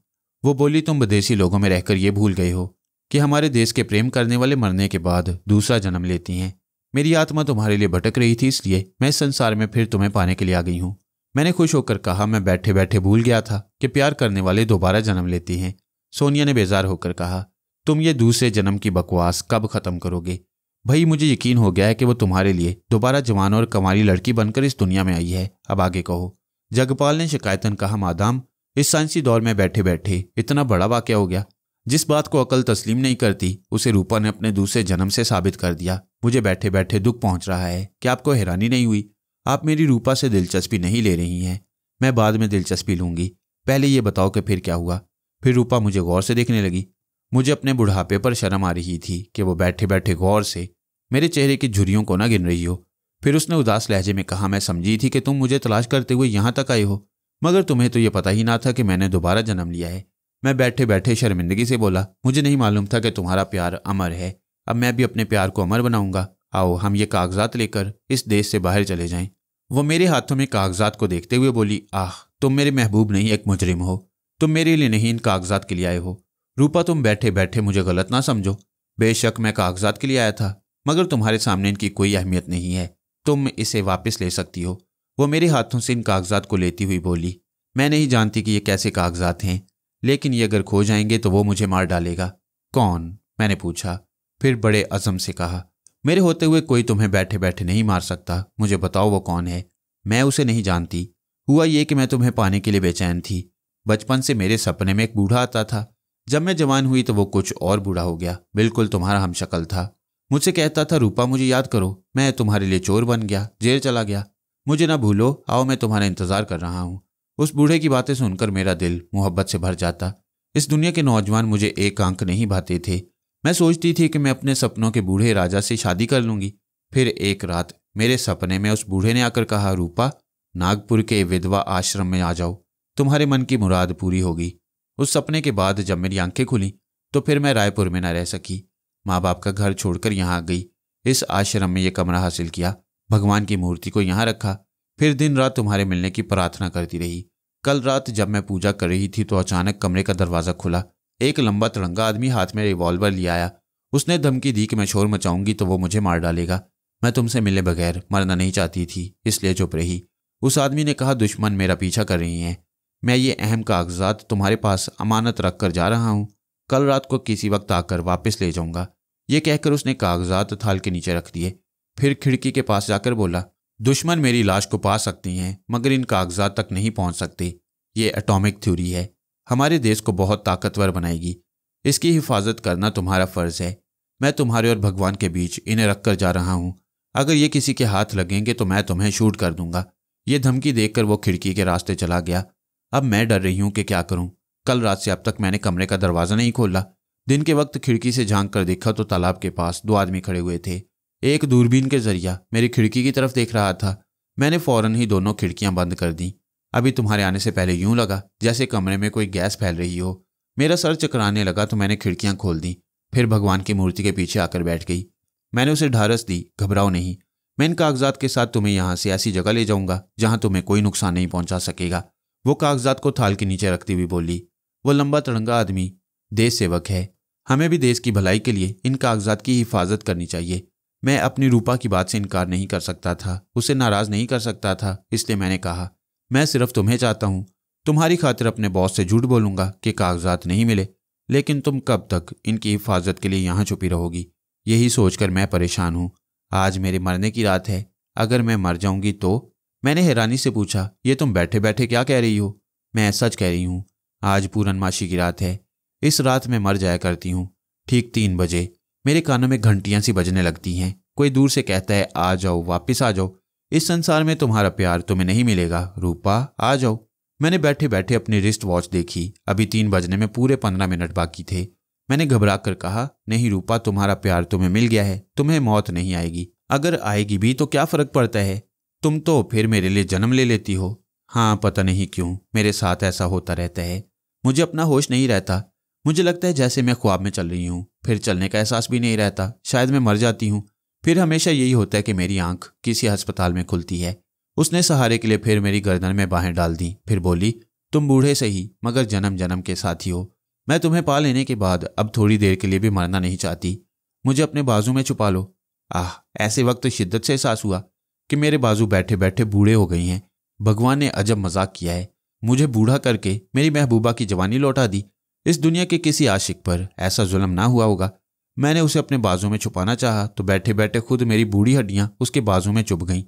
वो बोली, तुम विदेशी लोगों में रहकर ये भूल गए हो। कि हमारे देश के प्रेम करने वाले मरने के बाद दूसरा जन्म लेती हैं। मेरी आत्मा तुम्हारे लिए भटक रही थी, इसलिए मैं इस संसार में फिर तुम्हें पाने के लिए आ गई हूँ। मैंने खुश होकर कहा, मैं बैठे बैठे भूल गया था कि प्यार करने वाले दोबारा जन्म लेती हैं। सोनिया ने बेजार होकर कहा, तुम ये दूसरे जन्म की बकवास कब खत्म करोगे? भाई, मुझे यकीन हो गया है कि वो तुम्हारे लिए दोबारा जवान और कमारी लड़की बनकर इस दुनिया में आई है। अब आगे कहो, जगपाल ने शिकायतन कहा, मादाम, इस साइंसी दौर में बैठे बैठे इतना बड़ा वाक्य हो गया। जिस बात को अकल तस्लीम नहीं करती, उसे रूपा ने अपने दूसरे जन्म से साबित कर दिया। मुझे बैठे बैठे दुख पहुँच रहा है क्या आपको हैरानी नहीं हुई। आप मेरी रूपा से दिलचस्पी नहीं ले रही हैं। मैं बाद में दिलचस्पी लूँगी। पहले ये बताओ कि फिर क्या हुआ? फिर रूपा मुझे गौर से देखने लगी। मुझे अपने बुढ़ापे पर शर्म आ रही थी कि वो बैठे बैठे गौर से मेरे चेहरे की झुरियों को ना गिन रही हो। फिर उसने उदास लहजे में कहा, मैं समझी थी कि तुम मुझे तलाश करते हुए यहाँ तक आए हो, मगर तुम्हें तो यह पता ही ना था कि मैंने दोबारा जन्म लिया है। मैं बैठे बैठे शर्मिंदगी से बोला, मुझे नहीं मालूम था कि तुम्हारा प्यार अमर है। अब मैं भी अपने प्यार को अमर बनाऊँगा। आओ, हम ये कागजात लेकर इस देश से बाहर चले जाएँ। वो मेरे हाथों में कागजात को देखते हुए बोली, आह, तुम मेरे महबूब नहीं, एक मुजरिम हो। तुम मेरे लिए नहीं, इन कागजात के लिए आए हो। रूपा, तुम बैठे बैठे मुझे गलत ना समझो। बेशक मैं कागजात के लिए आया था, मगर तुम्हारे सामने इनकी कोई अहमियत नहीं है। तुम इसे वापस ले सकती हो। वो मेरे हाथों से इन कागजात को लेती हुई बोली, मैं नहीं जानती कि ये कैसे कागजात हैं। लेकिन ये अगर खो जाएँगे तो वो मुझे मार डालेगा। कौन? मैंने पूछा। फिर बड़े अजम से कहा, मेरे होते हुए कोई तुम्हें बैठे बैठे नहीं मार सकता। मुझे बताओ वो कौन है? मैं उसे नहीं जानती। हुआ ये कि मैं तुम्हें पाने के लिए बेचैन थी। बचपन से मेरे सपने में एक बूढ़ा आता था। जब मैं जवान हुई तो वो कुछ और बूढ़ा हो गया। बिल्कुल तुम्हारा हम शक्ल था। मुझसे कहता था, रूपा, मुझे याद करो। मैं तुम्हारे लिए चोर बन गया। जेल चला गया। मुझे ना भूलो। आओ, मैं तुम्हारा इंतज़ार कर रहा हूँ। उस बूढ़े की बातें सुनकर मेरा दिल मोहब्बत से भर जाता। इस दुनिया के नौजवान मुझे एक आंक नहीं भाते थे। मैं सोचती थी कि मैं अपने सपनों के बूढ़े राजा से शादी कर लूँगी। फिर एक रात मेरे सपने में उस बूढ़े ने आकर कहा, रूपा, नागपुर के विधवा आश्रम में आ जाओ। तुम्हारे मन की मुराद पूरी होगी। उस सपने के बाद जब मेरी आँखें खुली तो फिर मैं रायपुर में न रह सकी। माँ बाप का घर छोड़कर यहाँ आ गई। इस आश्रम में ये कमरा हासिल किया। भगवान की मूर्ति को यहाँ रखा। फिर दिन रात तुम्हारे मिलने की प्रार्थना करती रही। कल रात जब मैं पूजा कर रही थी तो अचानक कमरे का दरवाज़ा खुला। एक लंबा तिरंगा आदमी हाथ में रिवॉल्वर ले आया। उसने धमकी दी कि मैं शोर मचाऊँगी तो वो मुझे मार डालेगा। मैं तुमसे मिले बगैर मरना नहीं चाहती थी, इसलिए चुप रही। उस आदमी ने कहा, दुश्मन मेरा पीछा कर रही हैं। मैं ये अहम कागजात तुम्हारे पास अमानत रख कर जा रहा हूँ। कल रात को किसी वक्त आकर वापस ले जाऊँगा। ये कहकर उसने कागजात थाल के नीचे रख दिए। फिर खिड़की के पास जाकर बोला दुश्मन मेरी लाश को पा सकती हैं, मगर इन कागजात तक नहीं पहुँच सकते। ये एटॉमिक थ्योरी है। हमारे देश को बहुत ताकतवर बनाएगी। इसकी हिफाजत करना तुम्हारा फ़र्ज़ है। मैं तुम्हारे और भगवान के बीच इन्हें रखकर जा रहा हूँ। अगर ये किसी के हाथ लगेंगे तो मैं तुम्हें शूट कर दूँगा। ये धमकी देखकर वो खिड़की के रास्ते चला गया। अब मैं डर रही हूँ कि क्या करूँ। कल रात से अब तक मैंने कमरे का दरवाज़ा नहीं खोला। दिन के वक्त खिड़की से झाँक कर देखा तो तालाब के पास दो आदमी खड़े हुए थे। एक दूरबीन के ज़रिया मेरी खिड़की की तरफ़ देख रहा था। मैंने फ़ौरन ही दोनों खिड़कियाँ बंद कर दी। अभी तुम्हारे आने से पहले यूँ लगा जैसे कमरे में कोई गैस फैल रही हो। मेरा सर चकराने लगा तो मैंने खिड़कियाँ खोल दी, फिर भगवान की मूर्ति के पीछे आकर बैठ गई। मैंने उसे ढारस दी, घबराओ नहीं। मैं इन कागजात के साथ तुम्हें यहाँ से ऐसी जगह ले जाऊँगा जहाँ तुम्हें कोई नुकसान नहीं पहुँचा सकेगा। वो कागजात को थाल के नीचे रखती हुई बोली, वो लंबा तड़ंगा आदमी, देश सेवक है। हमें भी देश की भलाई के लिए इन कागजात की हिफाजत करनी चाहिए। मैं अपनी रूपा की बात से इनकार नहीं कर सकता था, उसे नाराज़ नहीं कर सकता था, इसलिए मैंने कहा, मैं सिर्फ़ तुम्हें चाहता हूँ। तुम्हारी खातिर अपने बॉस से झूठ बोलूँगा कि कागजात नहीं मिले, लेकिन तुम कब तक इनकी हिफाजत के लिए यहाँ छुपी रहोगी? यही सोचकर मैं परेशान हूँ। आज मेरे मरने की रात है, अगर मैं मर जाऊँगी तो? मैंने हैरानी से पूछा, ये तुम बैठे बैठे क्या कह रही हो? मैं सच कह रही हूँ, आज पूरनमाशी की रात है, इस रात में मर जाया करती हूँ, ठीक तीन बजे। मेरे कानों में घंटियाँ सी बजने लगती हैं। कोई दूर से कहता है, आ जाओ, वापिस आ जाओ। इस संसार में तुम्हारा प्यार तुम्हें नहीं मिलेगा। रूपा, आ जाओ। मैंने बैठे बैठे अपनी रिस्ट वॉच देखी। अभी तीन बजने में पूरे पंद्रह मिनट बाकी थे। मैंने घबरा कर कहा, नहीं रूपा, तुम्हारा प्यार तुम्हें मिल गया है। तुम्हें मौत नहीं आएगी। अगर आएगी भी तो क्या फ़र्क पड़ता है? तुम तो फिर मेरे लिए जन्म ले लेती हो। हाँ पता नहीं क्यों। मेरे साथ ऐसा होता रहता है। मुझे अपना होश नहीं रहता। मुझे लगता है जैसे मैं ख्वाब में चल रही हूँ, फिर चलने का एहसास भी नहीं रहता, शायद मैं मर जाती हूँ। फिर हमेशा यही होता है कि मेरी आँख किसी अस्पताल में खुलती है। उसने सहारे के लिए फिर मेरी गर्दन में बाहें डाल दी, फिर बोली, तुम बूढ़े सही मगर जन्म जन्म के साथी हो। मैं तुम्हें पा लेने के बाद अब थोड़ी देर के लिए भी मरना नहीं चाहती। मुझे अपने बाजू में छुपा लो। आह, ऐसे वक्त शिद्दत से एहसास हुआ कि मेरे बाजू बैठे बैठे बूढ़े हो गई हैं। भगवान ने अजब मज़ाक किया है। मुझे बूढ़ा करके मेरी महबूबा की जवानी लौटा दी। इस दुनिया के किसी आशिक पर ऐसा जुल्म ना हुआ होगा। मैंने उसे अपने बाजू में छुपाना चाहा तो बैठे बैठे खुद मेरी बूढ़ी हड्डियाँ उसके बाजू में चुभ गईं।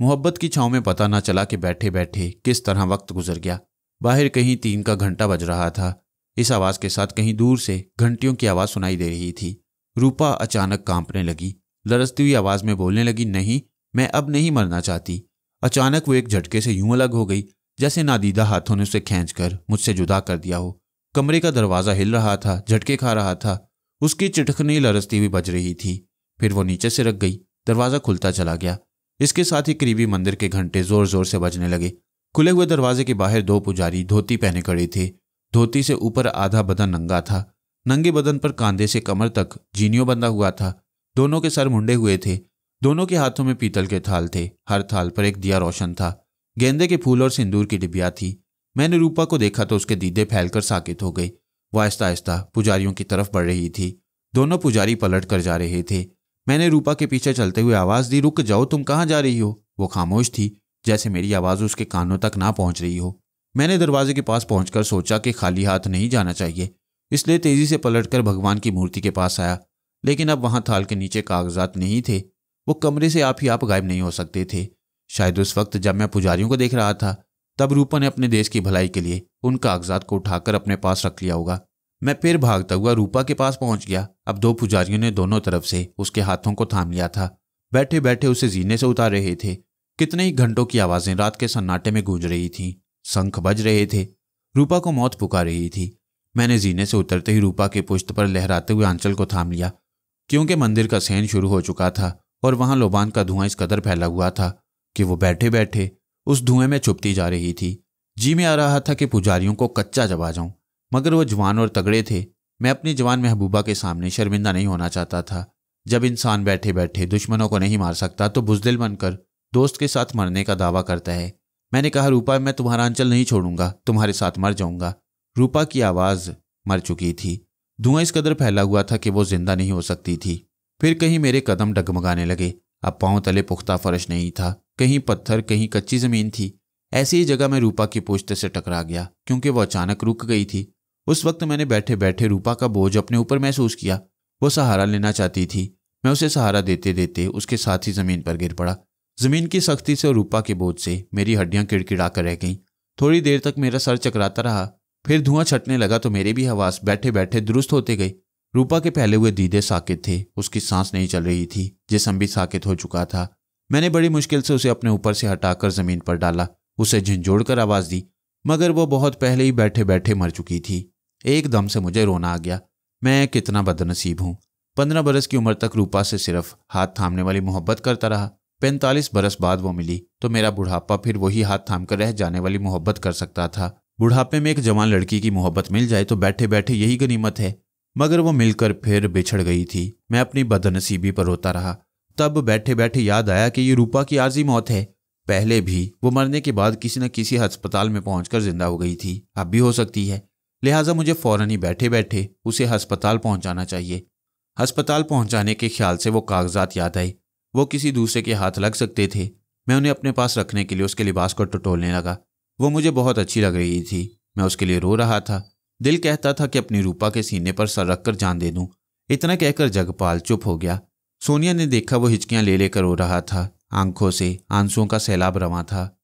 मोहब्बत की छाव में पता ना चला कि बैठे बैठे किस तरह वक्त गुजर गया। बाहर कहीं तीन का घंटा बज रहा था। इस आवाज़ के साथ कहीं दूर से घंटियों की आवाज़ सुनाई दे रही थी। रूपा अचानक कांपने लगी। लरसती हुई आवाज़ में बोलने लगी, नहीं, मैं अब नहीं मरना चाहती। अचानक वो एक झटके से यूँ अलग हो गई, जैसे नादीदा हाथों ने उसे खींचकर मुझसे जुदा कर दिया हो। कमरे का दरवाज़ा हिल रहा था, झटके खा रहा था। उसकी चिटकनी लरसती हुई बज रही थी। फिर वो नीचे से रख गई। दरवाज़ा खुलता चला गया। इसके साथ ही करीबी मंदिर के घंटे ज़ोर ज़ोर से बजने लगे। खुले हुए दरवाजे के बाहर दो पुजारी धोती पहने खड़े थे। धोती से ऊपर आधा बदन नंगा था। नंगे बदन पर कांधे से कमर तक जीनियों बंधा हुआ था। दोनों के सर मुंडे हुए थे। दोनों के हाथों में पीतल के थाल थे। हर थाल पर एक दिया रोशन था। गेंदे के फूल और सिंदूर की डिबिया थी। मैंने रूपा को देखा तो उसके दीदे फैलकर साकित हो गई वह आहिस्ता आहिस्ता पुजारियों की तरफ़ बढ़ रही थी। दोनों पुजारी पलट कर जा रहे थे। मैंने रूपा के पीछे चलते हुए आवाज़ दी, रुक जाओ, तुम कहाँ जा रही हो? वो खामोश थी, जैसे मेरी आवाज़ उसके कानों तक ना पहुँच रही हो। मैंने दरवाजे के पास पहुंचकर सोचा कि खाली हाथ नहीं जाना चाहिए, इसलिए तेज़ी से पलटकर भगवान की मूर्ति के पास आया। लेकिन अब वहाँ थाल के नीचे कागजात नहीं थे। वो कमरे से आप ही आप गायब नहीं हो सकते थे। शायद उस वक्त जब मैं पुजारियों को देख रहा था तब रूपा ने अपने देश की भलाई के लिए उन कागजात को उठाकर अपने पास रख लिया होगा। मैं फिर भागता हुआ रूपा के पास पहुँच गया। अब दो पुजारियों ने दोनों तरफ़ से उसके हाथों को थाम लिया था। बैठे बैठे उसे जीने से उतार रहे थे। कितने ही घंटों की आवाज़ें रात के सन्नाटे में गूंज रही थीं। शंख बज रहे थे। रूपा को मौत पुकार रही थी। मैंने जीने से उतरते ही रूपा के पुष्ट पर लहराते हुए आंचल को थाम लिया, क्योंकि मंदिर का सहन शुरू हो चुका था और वहाँ लोबान का धुआँ इस कदर फैला हुआ था कि वो बैठे बैठे उस धुएँ में चुपती जा रही थी। जी में आ रहा था कि पुजारियों को कच्चा जबा जाऊँ, मगर वह जवान और तगड़े थे। मैं अपनी जवान महबूबा के सामने शर्मिंदा नहीं होना चाहता था। जब इंसान बैठे बैठे दुश्मनों को नहीं मार सकता तो बुजदिल बनकर दोस्त के साथ मरने का दावा करता है। मैंने कहा, रूपा, मैं तुम्हारा अंचल नहीं छोड़ूँगा, तुम्हारे साथ मर जाऊँगा। रूपा की आवाज़ मर चुकी थी। धुआँ इस कदर फैला हुआ था कि वो ज़िंदा नहीं हो सकती थी। फिर कहीं मेरे कदम डगमगाने लगे। अब पाँव तले पुख्ता फर्श नहीं था। कहीं पत्थर, कहीं कच्ची ज़मीन थी। ऐसी ही जगह मैं रूपा की पोछते से टकरा गया, क्योंकि वो अचानक रुक गई थी। उस वक्त मैंने बैठे बैठे रूपा का बोझ अपने ऊपर महसूस किया। वो सहारा लेना चाहती थी। मैं उसे सहारा देते देते उसके साथ ही ज़मीन पर गिर पड़ा। ज़मीन की सख्ती से और रूपा के बोझ से मेरी हड्डियाँ किड़किड़ा कर रह गईं। थोड़ी देर तक मेरा सर चकराता रहा। फिर धुआँ छटने लगा तो मेरे भी हवास बैठे बैठे दुरुस्त होते गए। रूपा के पहले हुए दीदे साकित थे। उसकी सांस नहीं चल रही थी, जिसम भी साकित हो चुका था। मैंने बड़ी मुश्किल से उसे अपने ऊपर से हटाकर ज़मीन पर डाला, उसे झिझोड़कर आवाज़ दी। मगर वो बहुत पहले ही बैठे बैठे मर चुकी थी। एकदम से मुझे रोना आ गया। मैं कितना बदनसीब हूँ। पंद्रह बरस की उम्र तक रूपा से सिर्फ़ हाथ थामने वाली मोहब्बत करता रहा। पैंतालीस बरस बाद वो मिली तो मेरा बुढ़ापा फिर वही हाथ थाम कर रह जाने वाली मोहब्बत कर सकता था। बुढ़ापे में एक जवान लड़की की मोहब्बत मिल जाए तो बैठे बैठे यही गनीमत है। मगर वो मिलकर फिर बिछड़ गई थी। मैं अपनी बदनसीबी पर रोता रहा। तब बैठे बैठे याद आया कि ये रूपा की आर्जी मौत है। पहले भी वो मरने के बाद किसी न किसी अस्पताल में पहुंचकर ज़िंदा हो गई थी। अब भी हो सकती है। लिहाजा मुझे फ़ौरन ही बैठे बैठे उसे अस्पताल पहुंचाना चाहिए। अस्पताल पहुँचाने के ख्याल से वो कागजात याद आए। वो किसी दूसरे के हाथ लग सकते थे। मैं उन्हें अपने पास रखने के लिए उसके लिबास को टटोलने लगा। वो मुझे बहुत अच्छी लग रही थी। मैं उसके लिए रो रहा था। दिल कहता था कि अपनी रूपा के सीने पर सर रखकर जान दे दूँ। इतना कहकर जगपाल चुप हो गया। सोनिया ने देखा वो हिचकियाँ ले लेकर रो रहा था, आँखों से, आंसुओं का सैलाब रवा था।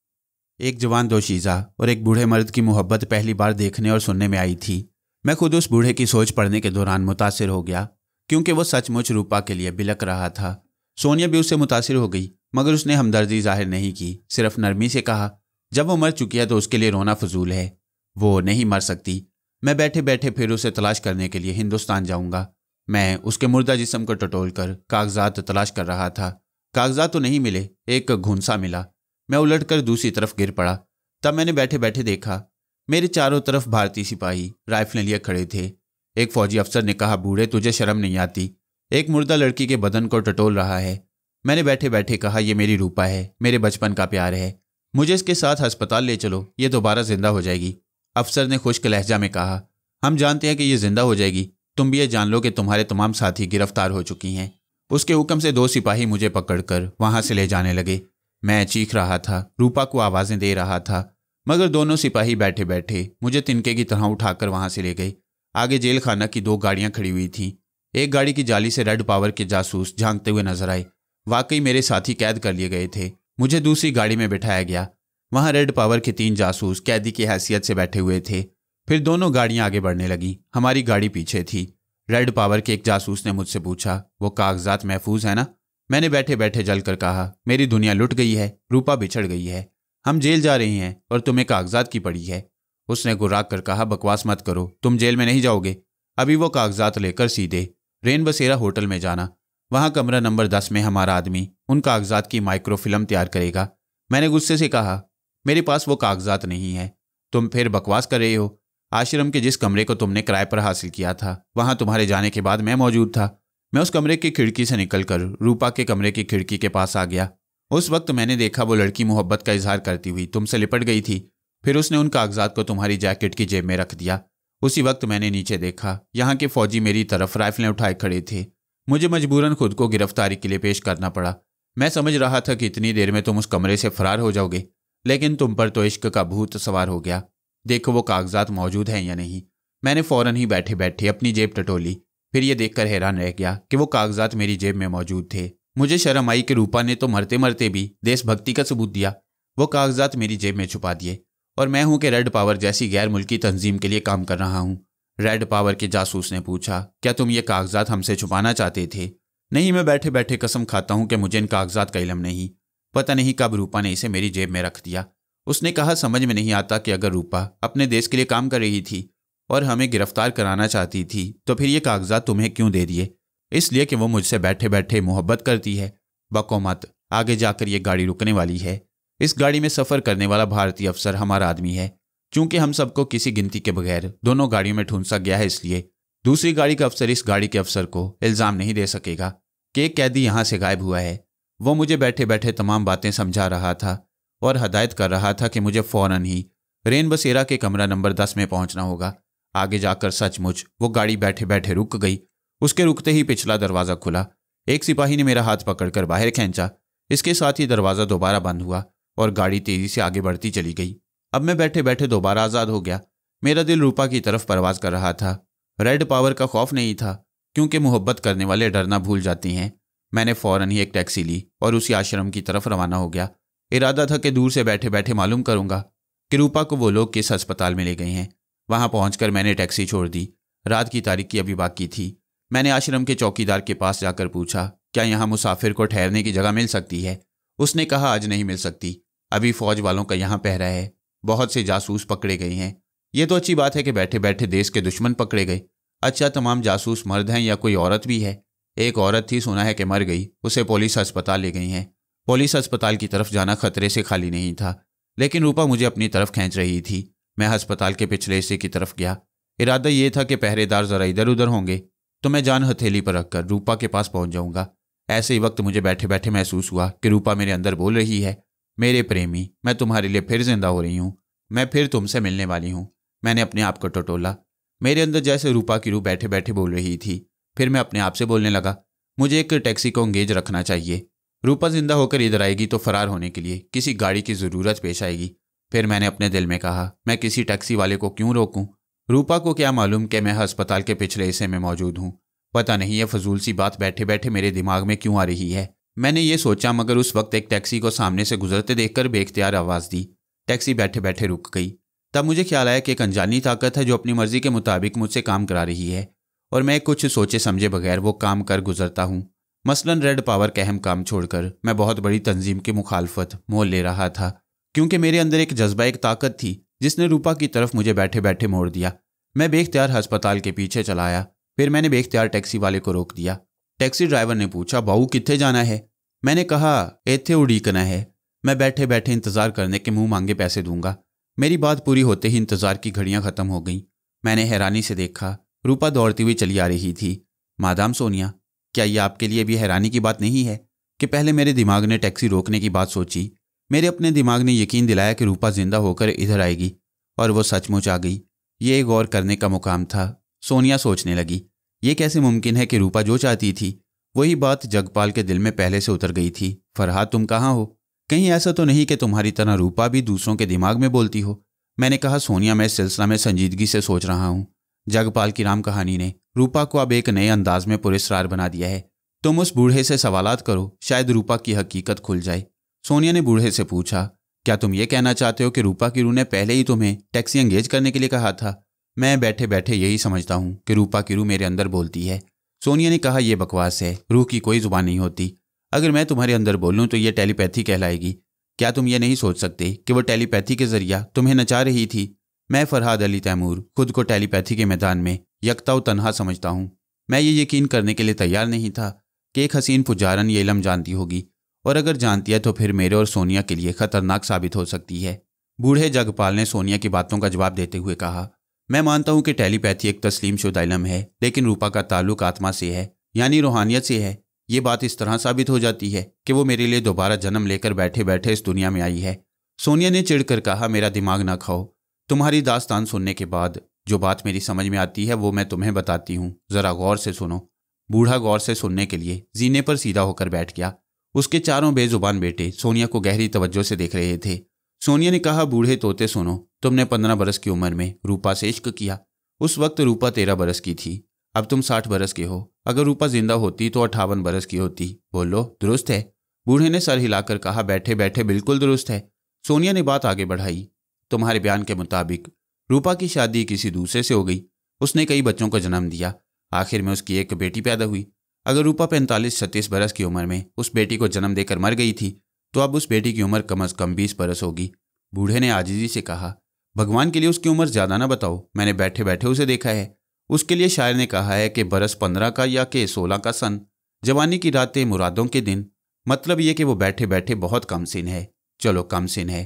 एक जवान दोशीजा और एक बूढ़े मर्द की मोहब्बत पहली बार देखने और सुनने में आई थी। मैं खुद उस बूढ़े की सोच पढ़ने के दौरान मुतासर हो गया, क्योंकि वो सचमुच रूपा के लिए बिलक रहा था। सोनिया भी उससे मुतासर हो गई, मगर उसने हमदर्दी ज़ाहिर नहीं की, सिर्फ़ नरमी से कहा, जब वो मर चुकी है तो उसके लिए रोना फजूल है। वो नहीं मर सकती। मैं बैठे बैठे फिर उसे तलाश करने के लिए हिंदुस्तान जाऊँगा। मैं उसके मुर्दा जिसम को टटोल कर कागजात तलाश कर रहा था। कागजात तो नहीं मिले, एक घुंसा मिला। मैं उलट कर दूसरी तरफ़ गिर पड़ा। तब मैंने बैठे बैठे देखा, मेरे चारों तरफ़ भारतीय सिपाही राइफलें लिए खड़े थे। एक फौजी अफसर ने कहा, बूढ़े, तुझे शर्म नहीं आती। एक मुर्दा लड़की के बदन को टटोल रहा है। मैंने बैठे बैठे कहा यह मेरी रूपा है, मेरे बचपन का प्यार है। मुझे इसके साथ अस्पताल ले चलो, ये दोबारा ज़िंदा हो जाएगी। अफसर ने खुश्क लहजा में कहा, हम जानते हैं कि ये ज़िंदा हो जाएगी। तुम भी ये जान लो कि तुम्हारे तमाम साथी गिरफ़्तार हो चुकी हैं। उसके हुक्म से दो सिपाही मुझे पकड़कर वहाँ से ले जाने लगे। मैं चीख रहा था, रूपा को आवाज़ें दे रहा था, मगर दोनों सिपाही बैठे बैठे मुझे तिनके की तरह उठाकर वहाँ से ले गए। आगे जेल खाना की दो गाड़ियाँ खड़ी हुई थीं। एक गाड़ी की जाली से रेड पावर के जासूस झांकते हुए नज़र आए। वाकई मेरे साथी कैद कर लिए गए थे। मुझे दूसरी गाड़ी में बिठाया गया। वहाँ रेड पावर के तीन जासूस कैदी की हैसियत से बैठे हुए थे। फिर दोनों गाड़ियाँ आगे बढ़ने लगी। हमारी गाड़ी पीछे थी। रेड पावर के एक जासूस ने मुझसे पूछा, वो कागजात महफूज है ना? मैंने बैठे बैठे जलकर कहा, मेरी दुनिया लुट गई है, रूपा बिछड़ गई है। हम जेल जा रहे हैं और तुम्हें कागजात की पड़ी है। उसने गुर्राक कर कहा, बकवास मत करो, तुम जेल में नहीं जाओगे। अभी वो कागजात लेकर सीधे रेन बसेरा होटल में जाना। वहाँ कमरा नंबर दस में हमारा आदमी उन कागजात की माइक्रोफिल्म तैयार करेगा। मैंने गुस्से से कहा, मेरे पास वो कागजात नहीं है। तुम फिर बकवास कर रहे हो। आश्रम के जिस कमरे को तुमने किराए पर हासिल किया था, वहाँ तुम्हारे जाने के बाद मैं मौजूद था। मैं उस कमरे की खिड़की से निकलकर रूपा के कमरे की खिड़की के पास आ गया। उस वक्त मैंने देखा वो लड़की मोहब्बत का इजहार करती हुई तुमसे लिपट गई थी। फिर उसने उन कागजात को तुम्हारी जैकेट की जेब में रख दिया। उसी वक्त मैंने नीचे देखा, यहाँ के फौजी मेरी तरफ़ राइफलें उठाए खड़े थे। मुझे मजबूरन खुद को गिरफ्तारी के लिए पेश करना पड़ा। मैं समझ रहा था कि इतनी देर में तुम उस कमरे से फरार हो जाओगे, लेकिन तुम पर तो इश्क का भूत सवार हो गया। देखो वो कागजात मौजूद हैं या नहीं। मैंने फ़ौरन ही बैठे बैठे अपनी जेब टटोली। फिर ये देखकर हैरान रह गया कि वो कागजात मेरी जेब में मौजूद थे। मुझे शर्म आई कि रूपा ने तो मरते मरते भी देशभक्ति का सबूत दिया। वो कागजात मेरी जेब में छुपा दिए। और मैं हूँ कि रेड पावर जैसी गैर मुल्की तंजीम के लिए काम कर रहा हूँ। रेड पावर के जासूस ने पूछा, क्या तुम ये कागजात हमसे छुपाना चाहते थे? नहीं, मैं बैठे बैठे कसम खाता हूँ कि मुझे इन कागजात का इलम नहीं। पता नहीं कब रूपा ने इसे मेरी जेब में रख दिया। उसने कहा, समझ में नहीं आता कि अगर रूपा अपने देश के लिए काम कर रही थी और हमें गिरफ़्तार कराना चाहती थी तो फिर ये कागजात तुम्हें क्यों दे दिए? इसलिए कि वो मुझसे बैठे बैठे मोहब्बत करती है। बको मत आगे जाकर ये गाड़ी रुकने वाली है। इस गाड़ी में सफ़र करने वाला भारतीय अफसर हमारा आदमी है। क्योंकि हम सबको किसी गिनती के बगैर दोनों गाड़ियों में ठूंसा गया है, इसलिए दूसरी गाड़ी का अफसर इस गाड़ी के अफसर को इल्ज़ाम नहीं दे सकेगा कि एक कैदी यहाँ से गायब हुआ है। वो मुझे बैठे बैठे तमाम बातें समझा रहा था। और हदायत कर रहा था कि मुझे फ़ौरन ही रेन बसेरा के कमरा नंबर दस में पहुँचना होगा। आगे जाकर सचमुच वो गाड़ी बैठे बैठे रुक गई। उसके रुकते ही पिछला दरवाज़ा खुला। एक सिपाही ने मेरा हाथ पकड़कर बाहर खींचा। इसके साथ ही दरवाज़ा दोबारा बंद हुआ और गाड़ी तेज़ी से आगे बढ़ती चली गई। अब मैं बैठे बैठे दोबारा आज़ाद हो गया। मेरा दिल रूपा की तरफ़ परवाज कर रहा था। रेड पावर का खौफ नहीं था, क्योंकि मोहब्बत करने वाले डरना भूल जाती हैं। मैंने फ़ौरन ही एक टैक्सी ली और उसी आश्रम की तरफ़ रवाना हो गया। इरादा था कि दूर से बैठे बैठे मालूम करूँगा कि रूपा को वो लोग किस अस्पताल में ले गए हैं। वहाँ पहुंचकर मैंने टैक्सी छोड़ दी। रात की तारीख की अभी बाकी थी। मैंने आश्रम के चौकीदार के पास जाकर पूछा, क्या यहाँ मुसाफिर को ठहरने की जगह मिल सकती है? उसने कहा, आज नहीं मिल सकती। अभी फौज वालों का यहाँ पहरा है। बहुत से जासूस पकड़े गए हैं। ये तो अच्छी बात है कि बैठे बैठे देश के दुश्मन पकड़े गए। अच्छा तमाम जासूस मर्द हैं या कोई औरत भी है? एक औरत थी, सुना है कि मर गई। उसे पुलिस अस्पताल ले गई हैं। पुलिस अस्पताल की तरफ़ जाना खतरे से खाली नहीं था, लेकिन रूपा मुझे अपनी तरफ़ खींच रही थी। मैं अस्पताल के पिछले हिस्से की तरफ़ गया। इरादा यह था कि पहरेदार जरा इधर उधर होंगे तो मैं जान हथेली पर रखकर रूपा के पास पहुँच जाऊँगा। ऐसे ही वक्त मुझे बैठे बैठे महसूस हुआ कि रूपा मेरे अंदर बोल रही है, मेरे प्रेमी, मैं तुम्हारे लिए फिर ज़िंदा हो रही हूँ, मैं फिर तुमसे मिलने वाली हूँ। मैंने अपने आप को टटोला। मेरे अंदर जैसे रूपा की रूह बैठे बैठे बोल रही थी, फिर मैं अपने आप से बोलने लगा, मुझे एक टैक्सी को अंगेज रखना चाहिए। रूपा ज़िंदा होकर इधर आएगी तो फरार होने के लिए किसी गाड़ी की ज़रूरत पेश आएगी। फिर मैंने अपने दिल में कहा, मैं किसी टैक्सी वाले को क्यों रोकूं? रूपा को क्या मालूम कि मैं अस्पताल के पिछले हिस्से में मौजूद हूँ? पता नहीं ये फजूल सी बात बैठे बैठे मेरे दिमाग में क्यों आ रही है? मैंने ये सोचा, मगर उस वक्त एक टैक्सी को सामने से गुजरते देखकर बेख्तियार आवाज़ दी। टैक्सी बैठे बैठे रुक गई। तब मुझे ख्याल आया कि एक अनजानी ताकत है जो अपनी मर्ज़ी के मुताबिक मुझसे काम करा रही है, और मैं कुछ सोचे समझे बगैर वो काम कर गुजरता हूँ। मसलन रेड पावर का अहम काम छोड़कर मैं बहुत बड़ी तंजीम की मुखालफत, मोल ले रहा था, क्योंकि मेरे अंदर एक जज्बा, एक ताकत थी, जिसने रूपा की तरफ़ मुझे बैठे बैठे मोड़ दिया। मैं बेख्तियार अस्पताल के पीछे चलाया फिर मैंने बेख्तियार टैक्सी वाले को रोक दिया। टैक्सी ड्राइवर ने पूछा, बाऊ कितने जाना है? मैंने कहा, एथे उड़ीकना है। मैं बैठे बैठे इंतज़ार करने के मुँह मांगे पैसे दूँगा। मेरी बात पूरी होते ही इंतज़ार की घड़ियाँ खत्म हो गईं। मैंने हैरानी से देखा, रूपा दौड़ती हुई चली आ रही थी। मादाम सोनिया क्या ये आपके लिए भी हैरानी की बात नहीं है कि पहले मेरे दिमाग ने टैक्सी रोकने की बात सोची? मेरे अपने दिमाग ने यकीन दिलाया कि रूपा ज़िंदा होकर इधर आएगी, और वो सचमुच आ गई। ये गौर करने का मुकाम था। सोनिया सोचने लगी। ये कैसे मुमकिन है कि रूपा जो चाहती थी, वही बात जगपाल के दिल में पहले से उतर गई थी। फरहाद, तुम कहाँ हो? कहीं ऐसा तो नहीं कि तुम्हारी तरह रूपा भी दूसरों के दिमाग में बोलती हो। मैंने कहा, सोनिया, मैं इस सिलसिला में संजीदगी से सोच रहा हूँ। जगपाल की राम कहानी ने रूपा को अब एक नए अंदाज में पुरस्कार बना दिया है। तुम उस बूढ़े से सवालात करो, शायद रूपा की हकीकत खुल जाए। सोनिया ने बूढ़े से पूछा, क्या तुम ये कहना चाहते हो कि रूपा की रूह ने पहले ही तुम्हें टैक्सी एंगेज करने के लिए कहा था? मैं बैठे बैठे यही समझता हूँ कि रूपा की रूह मेरे अंदर बोलती है। सोनिया ने कहा यह बकवास है, रूह की कोई ज़ुबान नहीं होती। अगर मैं तुम्हारे अंदर बोलूँ तो यह टेलीपैथी कहलाएगी। क्या तुम ये नहीं सोच सकते कि वो टेलीपैथी के ज़रिया तुम्हें नचा रही थी? मैं फरहाद अली तैमूर, खुद को टेलीपैथी के मैदान में यकता तनहा समझता हूँ। मैं ये यकीन करने के लिए तैयार नहीं था कि एक हसीन पुजारन ये इलम जानती होगी, और अगर जानती है तो फिर मेरे और सोनिया के लिए खतरनाक साबित हो सकती है। बूढ़े जगपाल ने सोनिया की बातों का जवाब देते हुए कहा, मैं मानता हूँ कि टेलीपैथी एक तस्लीम शुदा इलम है, लेकिन रूपा का ताल्लुक आत्मा से है, यानी रूहानियत से है। ये बात इस तरह साबित हो जाती है कि वो मेरे लिए दोबारा जन्म लेकर बैठे बैठे इस दुनिया में आई है। सोनिया ने चिढ़कर कहा, मेरा दिमाग ना खाओ। तुम्हारी दास्तान सुनने के बाद जो बात मेरी समझ में आती है, वो मैं तुम्हें बताती हूँ। ज़रा गौर से सुनो। बूढ़ा गौर से सुनने के लिए जीने पर सीधा होकर बैठ गया। उसके चारों बेजुबान बेटे सोनिया को गहरी तवज्जो से देख रहे थे। सोनिया ने कहा, बूढ़े तोते सुनो, तुमने पंद्रह बरस की उम्र में रूपा से इश्क किया। उस वक्त रूपा तेरह बरस की थी। अब तुम साठ बरस के हो। अगर रूपा ज़िंदा होती तो अट्ठावन बरस की होती। बोलो, दुरुस्त है? बूढ़े ने सर हिलाकर कहा, बैठे बैठे, बिल्कुल दुरुस्त है। सोनिया ने बात आगे बढ़ाई। तुम्हारे बयान के मुताबिक रूपा की शादी किसी दूसरे से हो गई। उसने कई बच्चों को जन्म दिया। आखिर में उसकी एक बेटी पैदा हुई। अगर रूपा पैंतालीस, छत्तीस बरस की उम्र में उस बेटी को जन्म देकर मर गई थी तो अब उस बेटी की उम्र कम अज़ कम बीस बरस होगी। बूढ़े ने आजीजी से कहा, भगवान के लिए उसकी उम्र ज़्यादा ना बताओ। मैंने बैठे बैठे उसे देखा है। उसके लिए शायर ने कहा है कि बरस पंद्रह का या के सोलह का सन। जवानी की रातें मुरादों के दिन। मतलब ये कि वो बैठे बैठे बहुत कम सिन है। चलो कम सिन है।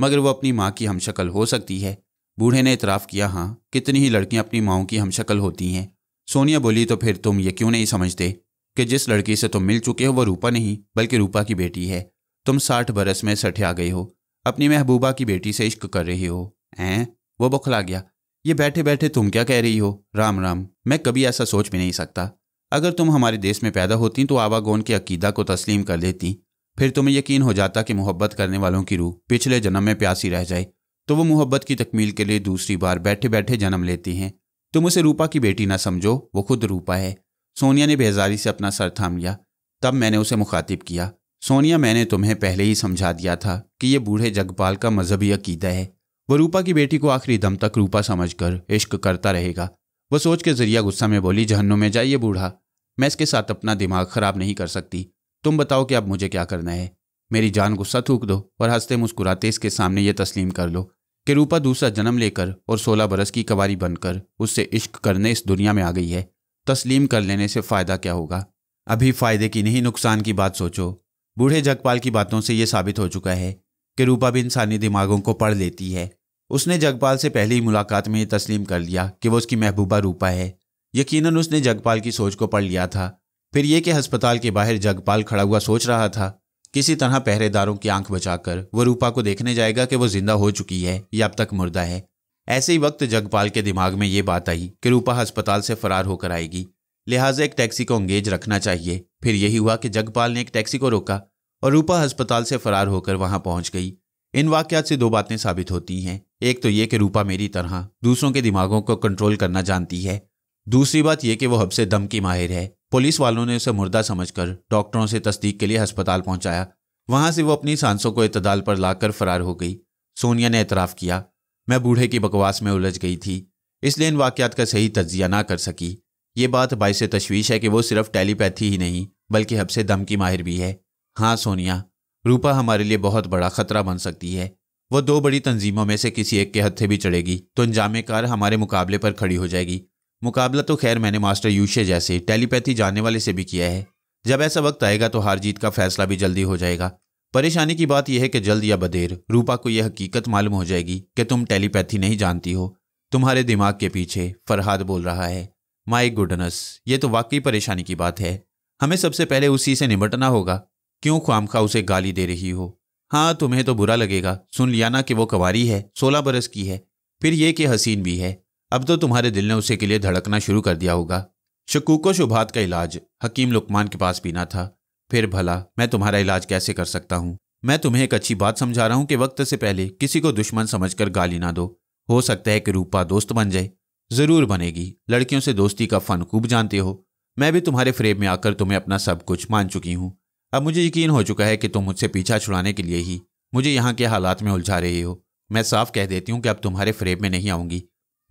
मगर वो अपनी माँ की हमशक्ल हो सकती है। बूढ़े ने इतराफ़ किया हाँ कितनी ही लड़कियाँ अपनी माओ की हमशक्ल होती हैं। सोनिया बोली तो फिर तुम ये क्यों नहीं समझते कि जिस लड़की से तुम मिल चुके हो, वो रूपा नहीं, बल्कि रूपा की बेटी है। तुम साठ बरस में सठे आ गई हो। अपनी महबूबा की बेटी से इश्क कर रही हो। हैं वो बखला गया। ये बैठे बैठे तुम क्या कह रही हो? राम राम, मैं कभी ऐसा सोच भी नहीं सकता। अगर तुम हमारे देश में पैदा होती तो आवागोन के अकीदा को तस्लीम कर देती। फिर तुम्हें यकीन हो जाता कि मोहब्बत करने वालों की रूह पिछले जन्म में प्यासी रह जाए तो वो मोहब्बत की तकमील के लिए दूसरी बार बैठे बैठे जन्म लेती हैं। तुम उसे रूपा की बेटी ना समझो, वो खुद रूपा है। सोनिया ने बेजारी से अपना सर थाम लिया। तब मैंने उसे मुखातिब किया। सोनिया, मैंने तुम्हें पहले ही समझा दिया था कि ये बूढ़े जगपाल का मजहबी अकीदा है। वो रूपा की बेटी को आखिरी दम तक रूपा समझकर इश्क करता रहेगा। वो सोच के ज़रिया गुस्सा में बोली, जहन्नुम में जाइए बूढ़ा। मैं इसके साथ अपना दिमाग खराब नहीं कर सकती। तुम बताओ कि अब मुझे क्या करना है? मेरी जान गुस्सा थूक दो और हँसते मुस्कुराते इसके सामने ये तस्लीम कर लो कि रूपा दूसरा जन्म लेकर और सोलह बरस की कवारी बनकर उससे इश्क करने इस दुनिया में आ गई है। तस्लीम कर लेने से फ़ायदा क्या होगा? अभी फ़ायदे की नहीं, नुकसान की बात सोचो। बूढ़े जगपाल की बातों से यह साबित हो चुका है कि रूपा भी इंसानी दिमागों को पढ़ लेती है। उसने जगपाल से पहली मुलाकात में ये तस्लीम कर लिया कि वो उसकी महबूबा रूपा है। यकीनन उसने जगपाल की सोच को पढ़ लिया था। फिर ये कि अस्पताल के बाहर जगपाल खड़ा हुआ सोच रहा था। किसी तरह पहरेदारों की आँख बचाकर वो रूपा को देखने जाएगा कि वो ज़िंदा हो चुकी है या अब तक मुर्दा है। ऐसे ही वक्त जगपाल के दिमाग में ये बात आई कि रूपा अस्पताल से फरार होकर आएगी। लिहाजा एक टैक्सी को अंगेज रखना चाहिए। फिर यही हुआ कि जगपाल ने एक टैक्सी को रोका और रूपा अस्पताल से फरार होकर वहाँ पहुँच गई। इन वाक्यात से दो बातें साबित होती हैं। एक तो ये कि रूपा मेरी तरह दूसरों के दिमागों को कंट्रोल करना जानती है दूसरी बात यह कि वो हब से दम की माहिर है। पुलिस वालों ने उसे मुर्दा समझकर डॉक्टरों से तस्दीक के लिए अस्पताल पहुँचाया। वहाँ से वो अपनी सांसों को इतदाल पर लाकर फरार हो गई। सोनिया ने एतराफ़ किया। मैं बूढ़े की बकवास में उलझ गई थी, इसलिए इन वाक्यात का सही तजिया ना कर सकी। ये बात बाईस तशवीश है कि वो सिर्फ़ टेलीपैथी ही नहीं, बल्कि हब से दम की माहिर भी है। हाँ सोनिया, रूपा हमारे लिए बहुत बड़ा खतरा बन सकती है। वो दो बड़ी तंजीमों में से किसी एक के हत्थे भी चढ़ेगी तो अंजाम कार हमारे मुकाबले पर खड़ी हो जाएगी। मुकाबला तो खैर मैंने मास्टर यूशे जैसे टेलीपैथी जानने वाले से भी किया है। जब ऐसा वक्त आएगा तो हार जीत का फैसला भी जल्दी हो जाएगा। परेशानी की बात यह है कि जल्द या बदेर रूपा को यह हकीकत मालूम हो जाएगी कि तुम टेलीपैथी नहीं जानती हो। तुम्हारे दिमाग के पीछे फरहाद बोल रहा है। माई गुडनस, ये तो वाकई परेशानी की बात है। हमें सबसे पहले उसी से निपटना होगा। क्यों ख्वाम खा उसे गाली दे रही हो? हाँ तुम्हें तो बुरा लगेगा। सुन लिया ना कि वो कवारी है, सोलह बरस की है। फिर ये कि हसीन भी है। अब तो तुम्हारे दिल ने उसे के लिए धड़कना शुरू कर दिया होगा। शकूको शुभात का इलाज हकीम लुकमान के पास पीना था। फिर, भला, मैं तुम्हारा इलाज कैसे कर सकता हूँ? मैं तुम्हें एक अच्छी बात समझा रहा हूँ कि वक्त से पहले किसी को दुश्मन समझकर गाली ना दो। हो सकता है कि रूपा दोस्त बन जाए। ज़रूर बनेगी। लड़कियों से दोस्ती का फन खूब जानते हो। मैं भी तुम्हारे फ्रेम में आकर तुम्हें अपना सब कुछ मान चुकी हूँ। अब मुझे यकीन हो चुका है कि तुम मुझसे पीछा छुड़ाने के लिए ही मुझे यहाँ के हालात में उलझा रहे हो। मैं साफ़ कह देती हूँ कि अब तुम्हारे फ्रेम में नहीं आऊँगी।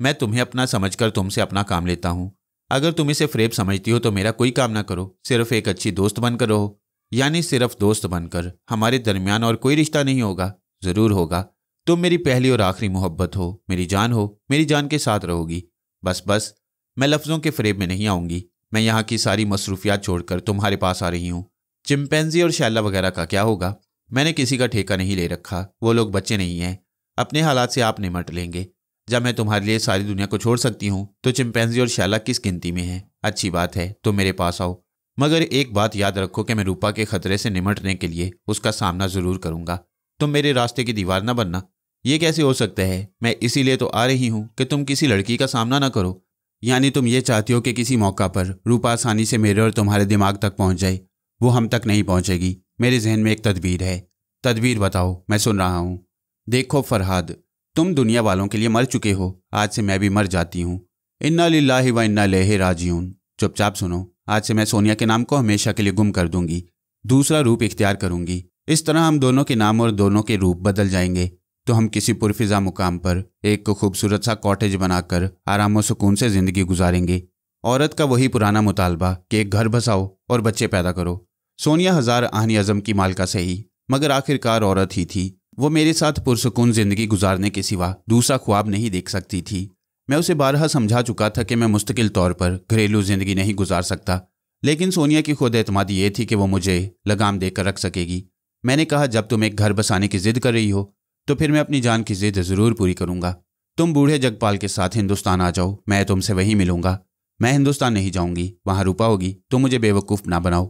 मैं तुम्हें अपना समझकर तुमसे अपना काम लेता हूँ। अगर तुम इसे फ्रेब समझती हो तो मेरा कोई काम ना करो। सिर्फ़ एक अच्छी दोस्त बनकर रहो। यानी सिर्फ़ दोस्त बनकर हमारे दरमियान और कोई रिश्ता नहीं होगा। ज़रूर होगा। तुम मेरी पहली और आखिरी मोहब्बत हो। मेरी जान हो। मेरी जान के साथ रहोगी। बस बस, मैं लफ्ज़ों के फ्रेब में नहीं आऊँगी। मैं यहाँ की सारी मसरूफियात छोड़कर तुम्हारे पास आ रही हूँ। चिंपैंजी और शैला वगैरह का क्या होगा? मैंने किसी का ठेका नहीं ले रखा। वो लोग बच्चे नहीं हैं। अपने हालात से आप निमट लेंगे। जब मैं तुम्हारे लिए सारी दुनिया को छोड़ सकती हूँ तो चिंपैंजी और शैला किस गिनती में है? अच्छी बात है, तुम मेरे पास आओ। मगर एक बात याद रखो कि मैं रूपा के खतरे से निमटने के लिए उसका सामना ज़रूर करूँगा। तुम मेरे रास्ते की दीवार ना बनना। ये कैसे हो सकता है? मैं इसीलिए तो आ रही हूँ कि तुम किसी लड़की का सामना ना करो। यानी तुम ये चाहती हो कि किसी मौका पर रूपा आसानी से मेरे और तुम्हारे दिमाग तक पहुँच जाए। वो हम तक नहीं पहुंचेगी। मेरे जहन में एक तदबीर है। तदबीर बताओ, मैं सुन रहा हूँ। देखो फरहाद तुम दुनिया वालों के लिए मर चुके हो। आज से मैं भी मर जाती हूँ। इन्ना लाही व इन्ना लेहे राजीऊन। चुपचाप सुनो, आज से मैं सोनिया के नाम को हमेशा के लिए गुम कर दूँगी। दूसरा रूप इख्तियार करूँगी। इस तरह हम दोनों के नाम और दोनों के रूप बदल जाएँगे। तो हम किसी पुरफिजा मुकाम पर एक को खूबसूरत सा कॉटेज बनाकर आराम और सुकून से ज़िंदगी गुजारेंगे। औरत का वही पुराना मुतालबा कि एक घर बसाओ और बच्चे पैदा करो। सोनिया हज़ार आहनी अजम की माल का सही मगर आखिरकार औरत ही थी। वो मेरे साथ पुरसकून ज़िंदगी गुजारने के सिवा दूसरा ख्वाब नहीं देख सकती थी। मैं उसे बारहा समझा चुका था कि मैं मुस्तकिल तौर पर घरेलू ज़िंदगी नहीं गुजार सकता, लेकिन सोनिया की खुद एतमादी ये थी कि वो मुझे लगाम देकर रख सकेगी। मैंने कहा, जब तुम एक घर बसाने की जिद कर रही हो तो फिर मैं अपनी जान की जिद ज़रूर पूरी करूँगा। तुम बूढ़े जगपाल के साथ हिंदुस्तान आ जाओ, मैं तुमसे वहीं मिलूँगा। मैं हिंदुस्तान नहीं जाऊँगी, वहाँ रूपा होगी, तुम मुझे बेवकूफ़ ना बनाओ।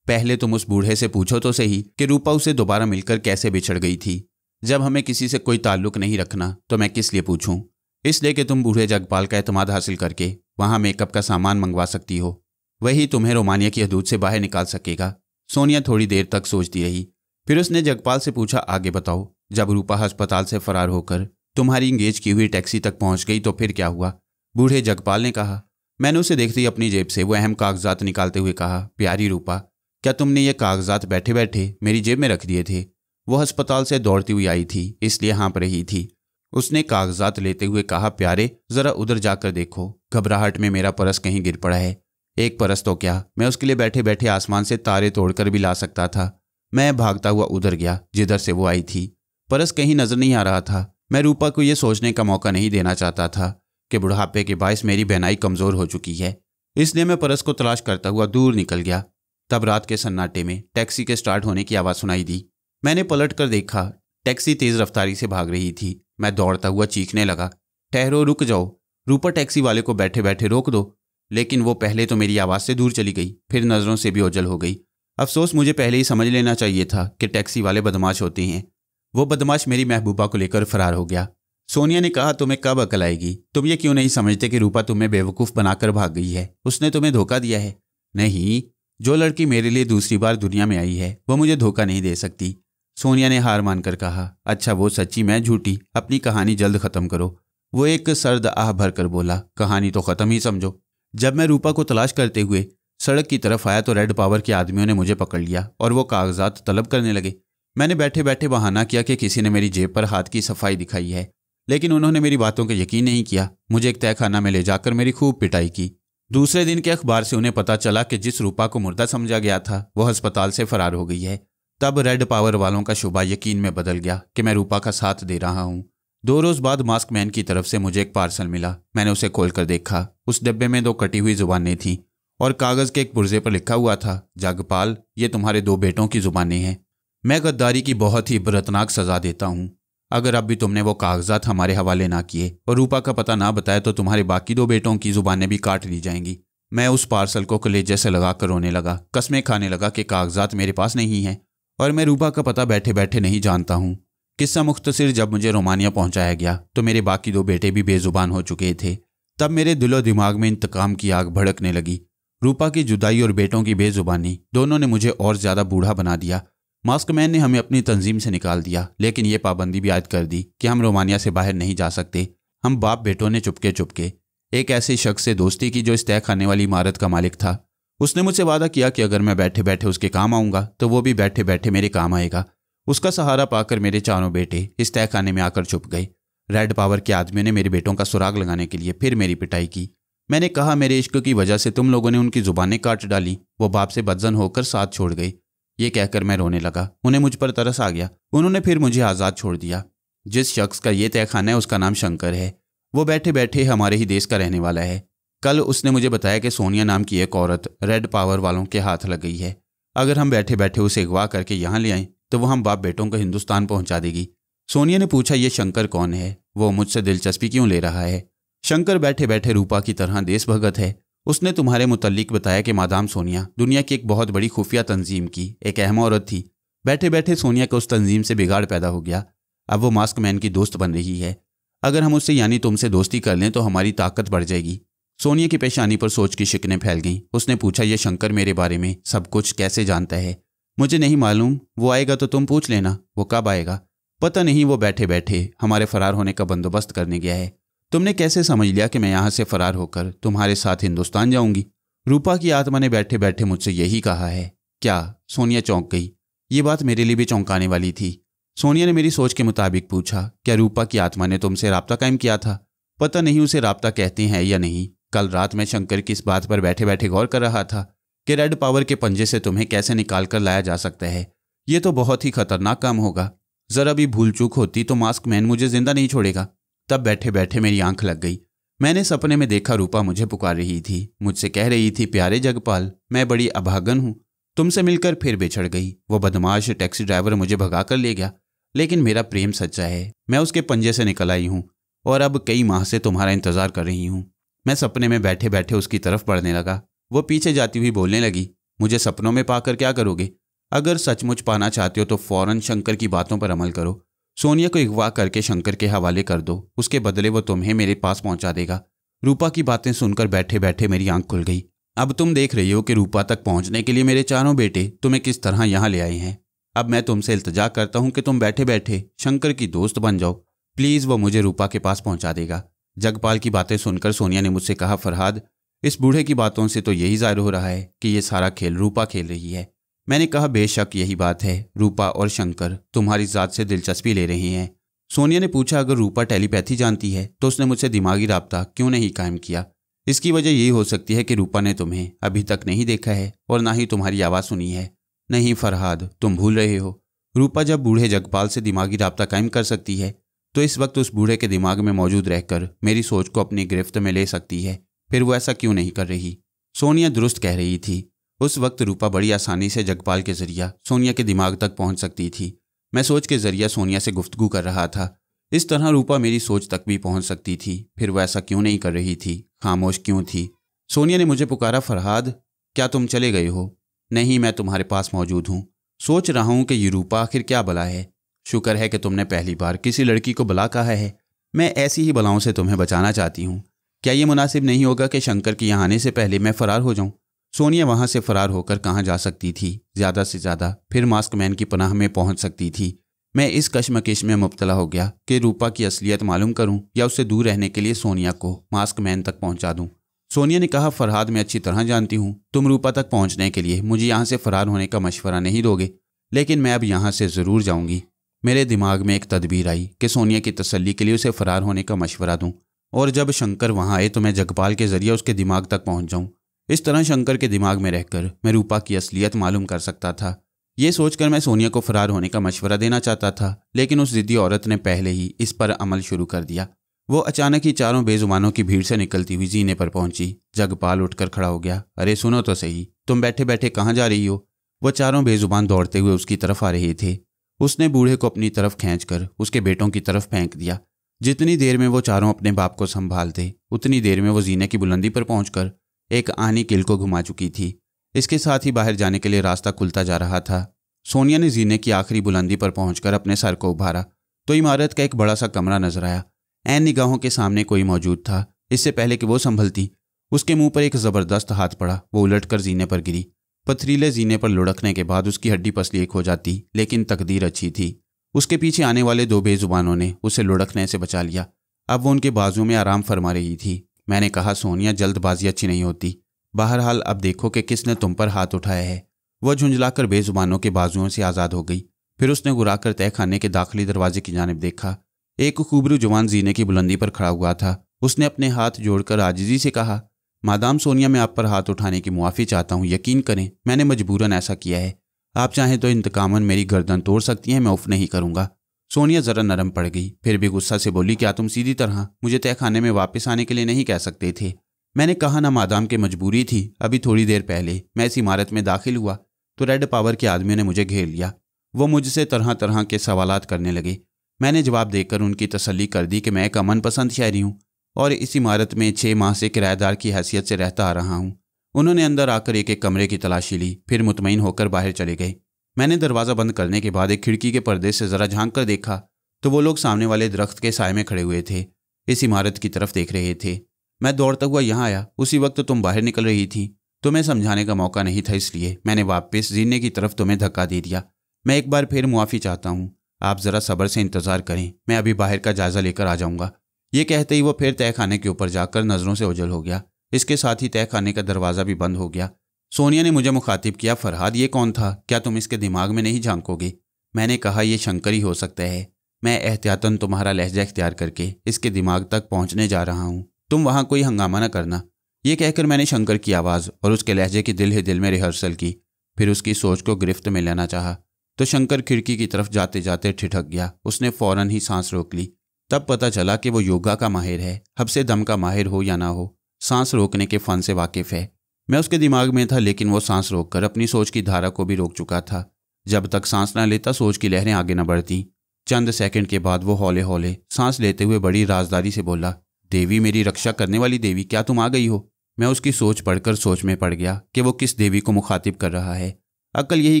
पहले तुम उस बूढ़े से पूछो तो सही कि रूपा उसे दोबारा मिलकर कैसे बिछड़ गई थी? जब हमें किसी से कोई ताल्लुक नहीं रखना तो मैं किस लिए पूछूँ? इसलिए कि तुम बूढ़े जगपाल का एतमाद हासिल करके वहाँ मेकअप का सामान मंगवा सकती हो। वही तुम्हें रोमानिया की हदूद से बाहर निकाल सकेगा। सोनिया थोड़ी देर तक सोचती रही। फिर उसने जगपाल से पूछा, आगे बताओ, जब रूपा अस्पताल से फरार होकर तुम्हारी इंगेज की हुई टैक्सी तक पहुँच गई तो फिर क्या हुआ? बूढ़े जगपाल ने कहा, मैंने उसे देखते अपनी जेब से, वो अहम कागजात निकालते हुए कहा, प्यारी रूपा, क्या तुमने ये कागजात बैठे बैठे मेरी जेब में रख दिए थे? वो अस्पताल से दौड़ती हुई आई थी, इसलिए हाँप रही थी। उसने कागजात लेते हुए कहा, प्यारे, जरा उधर जाकर देखो। घबराहट में मेरा परस कहीं गिर पड़ा है। एक परस तो क्या? मैं उसके लिए बैठे बैठे आसमान से तारे तोड़कर भी ला सकता था। मैं भागता हुआ उधर गया, जिधर से वो आई थी। परस कहीं नज़र नहीं आ रहा था। मैं रूपा को यह सोचने का मौका नहीं देना चाहता था कि बुढ़ापे के बायस मेरी बहनाई कमज़ोर हो चुकी है। इसलिए मैं परस को तलाश करता हुआ दूर निकल गया। तब रात के सन्नाटे में टैक्सी के स्टार्ट होने की आवाज़ सुनाई दी। मैंने पलट कर देखा, टैक्सी तेज रफ्तारी से भाग रही थी। मैं दौड़ता हुआ चीखने लगा, ठहरो, रुक जाओ। रूपा टैक्सी वाले को बैठे बैठे रोक दो। लेकिन वो पहले तो मेरी आवाज़ से दूर चली गई, फिर नज़रों से भी ओझल हो गई। अफसोस, मुझे पहले ही समझ लेना चाहिए था कि टैक्सी वाले बदमाश होते हैं। वो बदमाश मेरी महबूबा को लेकर फरार हो गया। सोनिया ने कहा, तुम्हें कब अकल आएगी? तुम ये क्यों नहीं समझते कि रूपा तुम्हें बेवकूफ़ बनाकर भाग गई है? उसने तुम्हें धोखा दिया है? नहीं। जो लड़की मेरे लिए दूसरी बार दुनिया में आई है, वो मुझे धोखा नहीं दे सकती। सोनिया ने हार मानकर कहा अच्छा वो सच्ची मैं झूठी, अपनी कहानी जल्द खत्म करो। वो एक सर्द आह भर कर बोला, कहानी तो खत्म ही समझो। जब मैं रूपा को तलाश करते हुए सड़क की तरफ़ आया तो रेड पावर के आदमियों ने मुझे पकड़ लिया और वो कागजात तलब करने लगे। मैंने बैठे बैठे बहाना किया कि किसी ने मेरी जेब पर हाथ की सफ़ाई दिखाई है, लेकिन उन्होंने मेरी बातों का यकीन नहीं किया। मुझे एक तहखाना में ले जाकर मेरी खूब पिटाई की। दूसरे दिन के अखबार से उन्हें पता चला कि जिस रूपा को मुर्दा समझा गया था वह अस्पताल से फरार हो गई है। तब रेड पावर वालों का शुभा यकीन में बदल गया कि मैं रूपा का साथ दे रहा हूँ। दो रोज बाद मास्क मैन की तरफ़ से मुझे एक पार्सल मिला। मैंने उसे खोलकर देखा। उस डब्बे में दो कटी हुई जुबानें थीं और कागज़ के एक पुर्जे पर लिखा हुआ था, जगपाल, ये तुम्हारे दो बेटों की जुबानें हैं। मैं गद्दारी की बहुत ही बरतनाक सजा देता हूँ। अगर अब भी तुमने वो कागजात हमारे हवाले ना किए और रूपा का पता ना बताया तो तुम्हारे बाकी दो बेटों की जुबानें भी काट ली जाएँगी। मैं उस पार्सल को कलेजे से लगा कर रोने लगा, कस्में खाने लगा कि कागजात मेरे पास नहीं हैं। और मैं रूपा का पता बैठे बैठे नहीं जानता हूँ। किस्सा मुख्तसर जब मुझे रोमानिया पहुँचाया गया तो मेरे बाकी दो बेटे भी बेजुबान हो चुके थे। तब मेरे दिलो दिमाग में इंतकाम की आग भड़कने लगी। रूपा की जुदाई और बेटों की बेजुबानी दोनों ने मुझे और ज़्यादा बूढ़ा बना दिया। मास्कमैन ने हमें अपनी तंजीम से निकाल दिया, लेकिन ये पाबंदी भी आयद कर दी कि हम रोमानिया से बाहर नहीं जा सकते। हम बाप बेटों ने चुपके चुपके एक ऐसे शख्स से दोस्ती की जो इस तय खाने वाली इमारत का मालिक था। उसने मुझसे वादा किया कि अगर मैं बैठे बैठे उसके काम आऊँगा तो वो भी बैठे बैठे मेरे काम आएगा। उसका सहारा पाकर मेरे चारों बेटे इस तय खाने में आकर छुप गए। रेड पावर के आदमियों ने मेरे बेटों का सुराग लगाने के लिए फिर मेरी पिटाई की। मैंने कहा, मेरे इश्क की वजह से तुम लोगों ने उनकी जुबानें काट डाली। वो बाप से बदजन होकर साथ छोड़ गई ये कहकर मैं रोने लगा। उन्हें मुझ पर तरस आ गया। उन्होंने फिर मुझे आज़ाद छोड़ दिया। जिस शख्स का ये तहखाना है, उसका नाम शंकर है। वो बैठे बैठे हमारे ही देश का रहने वाला है। कल उसने मुझे बताया कि सोनिया नाम की एक औरत रेड पावर वालों के हाथ लग गई है। अगर हम बैठे बैठे उसे अगवा करके यहाँ ले आए तो वो हम बाप बेटों को हिंदुस्तान पहुँचा देगी। सोनिया ने पूछा, ये शंकर कौन है? वो मुझसे दिलचस्पी क्यों ले रहा है? शंकर बैठे बैठे रूपा की तरह देशभगत है। उसने तुम्हारे मुतलिक बताया कि मादाम सोनिया दुनिया की एक बहुत बड़ी खुफिया तंजीम की एक अहम औरत थी। बैठे बैठे सोनिया को उस तंजीम से बिगाड़ पैदा हो गया। अब वो मास्क मैन की दोस्त बन रही है। अगर हम उससे यानी तुमसे दोस्ती कर लें तो हमारी ताकत बढ़ जाएगी। सोनिया की पेशानी पर सोच की शिकने फैल गईं। उसने पूछा यह शंकर मेरे बारे में सब कुछ कैसे जानता है? मुझे नहीं मालूम। वो आएगा तो तुम पूछ लेना। वो कब आएगा? पता नहीं, वो बैठे बैठे हमारे फरार होने का बंदोबस्त करने गया है। तुमने कैसे समझ लिया कि मैं यहाँ से फरार होकर तुम्हारे साथ हिंदुस्तान जाऊँगी? रूपा की आत्मा ने बैठे बैठे मुझसे यही कहा है। क्या? सोनिया चौंक गई। ये बात मेरे लिए भी चौंकाने वाली थी। सोनिया ने मेरी सोच के मुताबिक पूछा, क्या रूपा की आत्मा ने तुमसे रबता कायम किया था? पता नहीं, उसे रबता कहते हैं या नहीं? कल रात में शंकर की इस बात पर बैठे बैठे गौर कर रहा था कि रेड पावर के पंजे से तुम्हें कैसे निकाल कर लाया जा सकता है। ये तो बहुत ही खतरनाक काम होगा। जरा भी भूल चूक होती तो मास्क मैन मुझे ज़िंदा नहीं छोड़ेगा। तब बैठे बैठे मेरी आँख लग गई। मैंने सपने में देखा रूपा मुझे पुकार रही थी। मुझसे कह रही थी, प्यारे जगपाल, मैं बड़ी अभागन हूँ। तुमसे मिलकर फिर बिछड़ गई। वो बदमाश टैक्सी ड्राइवर मुझे भगा कर ले गया। लेकिन मेरा प्रेम सच्चा है। मैं उसके पंजे से निकल आई हूँ और अब कई माह से तुम्हारा इंतज़ार कर रही हूँ। मैं सपने में बैठे बैठे उसकी तरफ़ बढ़ने लगा। वो पीछे जाती हुई बोलने लगी, मुझे सपनों में पाकर क्या करोगे? अगर सचमुच पाना चाहते हो तो फ़ौरन शंकर की बातों पर अमल करो। सोनिया को अगवा करके शंकर के हवाले कर दो। उसके बदले वो तुम्हें मेरे पास पहुँचा देगा। रूपा की बातें सुनकर बैठे बैठे मेरी आँख खुल गई। अब तुम देख रही हो कि रूपा तक पहुँचने के लिए मेरे चारों बेटे तुम्हें किस तरह यहाँ ले आए हैं। अब मैं तुमसे इल्तजा करता हूँ कि तुम बैठे बैठे शंकर की दोस्त बन जाओ। प्लीज़ वो मुझे रूपा के पास पहुँचा देगा। जगपाल की बातें सुनकर सोनिया ने मुझसे कहा, फरहाद, इस बूढ़े की बातों से तो यही ज़ाहिर हो रहा है कि ये सारा खेल रूपा खेल रही है। मैंने कहा, बेशक यही बात है, रूपा और शंकर तुम्हारी ज़ात से दिलचस्पी ले रही हैं। सोनिया ने पूछा, अगर रूपा टेलीपैथी जानती है तो उसने मुझसे दिमागी रबता क्यों नहीं कायम किया? इसकी वजह यही हो सकती है कि रूपा ने तुम्हें अभी तक नहीं देखा है और ना ही तुम्हारी आवाज़ सुनी है। नहीं फरहाद, तुम भूल रहे हो। रूपा जब बूढ़े जगपाल से दिमागी रबता कायम कर सकती है तो इस वक्त उस बूढ़े के दिमाग में मौजूद रहकर मेरी सोच को अपनी गिरफ्त में ले सकती है। फिर वो ऐसा क्यों नहीं कर रही? सोनिया दुरुस्त कह रही थी। उस वक्त रूपा बड़ी आसानी से जगपाल के ज़रिया सोनिया के दिमाग तक पहुँच सकती थी। मैं सोच के ज़रिया सोनिया से गुफ्तगू कर रहा था। इस तरह रूपा मेरी सोच तक भी पहुँच सकती थी। फिर वो ऐसा क्यों नहीं कर रही थी? खामोश क्यों थी? सोनिया ने मुझे पुकारा, फरहाद, क्या तुम चले गए हो? नहीं, मैं तुम्हारे पास मौजूद हूँ। सोच रहा हूँ कि ये रूपा आखिर क्या बला है? शुक्र है कि तुमने पहली बार किसी लड़की को बला कहा है। मैं ऐसी ही बलाओं से तुम्हें बचाना चाहती हूँ। क्या ये मुनासिब नहीं होगा कि शंकर के यहाँ आने से पहले मैं फरार हो जाऊँ? सोनिया वहाँ से फरार होकर कहाँ जा सकती थी? ज़्यादा से ज़्यादा फिर मास्क मैन की पनाह में पहुँच सकती थी। मैं इस कश्मकश में मुबतला हो गया कि रूपा की असलियत मालूम करूँ या उससे दूर रहने के लिए सोनिया को मास्क मैन तक पहुँचा दूँ। सोनिया ने कहा, फरहाद, मैं अच्छी तरह जानती हूँ। तुम रूपा तक पहुँचने के लिए मुझे यहाँ से फरार होने का मशवरा नहीं दोगे, लेकिन मैं अब यहाँ से ज़रूर जाऊँगी। मेरे दिमाग में एक तदबीर आई कि सोनिया की तसल्ली के लिए उसे फरार होने का मशवरा दूँ, और जब शंकर वहाँ आए तो मैं जगपाल के ज़रिए उसके दिमाग तक पहुँच जाऊँ। इस तरह शंकर के दिमाग में रहकर मैं रूपा की असलियत मालूम कर सकता था। ये सोचकर मैं सोनिया को फरार होने का मशवरा देना चाहता था, लेकिन उस जिद्दी औरत ने पहले ही इस पर अमल शुरू कर दिया। वो अचानक ही चारों बेजुबानों की भीड़ से निकलती हुई जीने पर पहुँची। जगपाल उठकर खड़ा हो गया, अरे, सुनो तो सही, तुम बैठे बैठे कहाँ जा रही हो? वो चारों बेजुबान दौड़ते हुए उसकी तरफ़ आ रहे थे। उसने बूढ़े को अपनी तरफ़ खींचकर उसके बेटों की तरफ़ फेंक दिया। जितनी देर में वो चारों अपने बाप को संभालते उतनी देर में वो जीने की बुलंदी पर पहुंचकर एक आनी किल को घुमा चुकी थी। इसके साथ ही बाहर जाने के लिए रास्ता खुलता जा रहा था। सोनिया ने जीने की आखिरी बुलंदी पर पहुंचकर अपने सर को उभारा तो इमारत का एक बड़ा सा कमरा नज़र आया। एन निगाहों के सामने कोई मौजूद था, इससे पहले कि वो संभलती। उसके मुँह पर एक ज़बरदस्त हाथ पड़ा, वो उलटकर जीने पर गिरी। पथरीले जीने पर लुढ़कने के बाद उसकी हड्डी पसली एक हो जाती, लेकिन तकदीर अच्छी थी। उसके पीछे आने वाले दो बेजुबानों ने उसे लुढ़कने से बचा लिया। अब वो उनके बाजू में आराम फरमा रही थी। मैंने कहा, सोनिया, जल्दबाजी अच्छी नहीं होती। बहरहाल, अब देखो कि किसने तुम पर हाथ उठाया है। वह झुंझलाकर बेजुबानों के बाजुओं से आज़ाद हो गई। फिर उसने गुराकर तय खाने के दाखिली दरवाजे की जानब देखा। एक खूबरू जवान जीने की बुलंदी पर खड़ा हुआ था। उसने अपने हाथ जोड़कर आजिजी से कहा मादाम सोनिया, मैं आप पर हाथ उठाने की मुआफ़ी चाहता हूँ, यकीन करें, मैंने मजबूरन ऐसा किया है। आप चाहें तो इंतकामन मेरी गर्दन तोड़ सकती हैं, मैं उफ नहीं करूँगा। सोनिया ज़रा नरम पड़ गई, फिर भी गुस्सा से बोली, क्या तुम सीधी तरह मुझे तय खाने में वापस आने के लिए नहीं कह सकते थे? मैंने कहा, ना, मादाम के मजबूरी थी, अभी थोड़ी देर पहले मैं इस इमारत में दाखिल हुआ तो रेड पावर के आदमियों ने मुझे घेर लिया। वो मुझसे तरह तरह के सवाल करने लगे। मैंने जवाब देकर उनकी तसली कर दी कि मैं एक अमन पसंद शहरी हूँ। और इस इमारत में छः माह से किराएदार की हैसियत से रहता आ रहा हूँ। उन्होंने अंदर आकर एक एक कमरे की तलाशी ली, फिर मुतमिन होकर बाहर चले गए। मैंने दरवाज़ा बंद करने के बाद एक खिड़की के पर्दे से ज़रा झाँक कर देखा तो वो लोग सामने वाले दरख्त के साय में खड़े हुए थे। इस इमारत की तरफ़ देख रहे थे। मैं दौड़ता हुआ यहाँ आया। उसी वक्त तुम बाहर निकल रही थी। तुम्हें समझाने का मौका नहीं था इसलिए मैंने वापस जीने की तरफ़ तुम्हें धक्का दे दिया। मैं एक बार फिर मुआफ़ी चाहता हूँ। आप ज़रा सब्र से इंतज़ार करें। मैं अभी बाहर का जायज़ा लेकर आ जाऊँगा। ये कहते ही वो फिर तय खाने के ऊपर जाकर नज़रों से उजल हो गया। इसके साथ ही तय खाने का दरवाज़ा भी बंद हो गया। सोनिया ने मुझे मुखातिब किया, फरहाद, ये कौन था? क्या तुम इसके दिमाग में नहीं झांकोगे? मैंने कहा यह शंकर ही हो सकता है। मैं एहतियातन तुम्हारा लहजा इख्तियार करके इसके दिमाग तक पहुँचने जा रहा हूँ। तुम वहाँ कोई हंगामा न करना। ये कहकर मैंने शंकर की आवाज़ और उसके लहजे की दिल ही दिल में रिहर्सल की। फिर उसकी सोच को गिरफ्त में लेना चाहा। तो शंकर खिड़की की तरफ़ जाते जाते ठिठक गया। उसने फ़ौरन ही सांस रोक ली। तब पता चला कि वो योगा का माहिर है हबसे दम का माहिर हो या ना हो, सांस रोकने के फ़न से वाकिफ़ है। मैं उसके दिमाग में था, लेकिन वो सांस रोककर अपनी सोच की धारा को भी रोक चुका था। जब तक सांस ना लेता, सोच की लहरें आगे न बढ़ती। चंद सेकंड के बाद वो हौले हौले सांस लेते हुए बड़ी राजदारी से बोला, देवी, मेरी रक्षा करने वाली देवी, क्या तुम आ गई हो? मैं उसकी सोच पढ़कर सोच में पड़ गया कि वो किस देवी को मुखातिब कर रहा है। अकल यही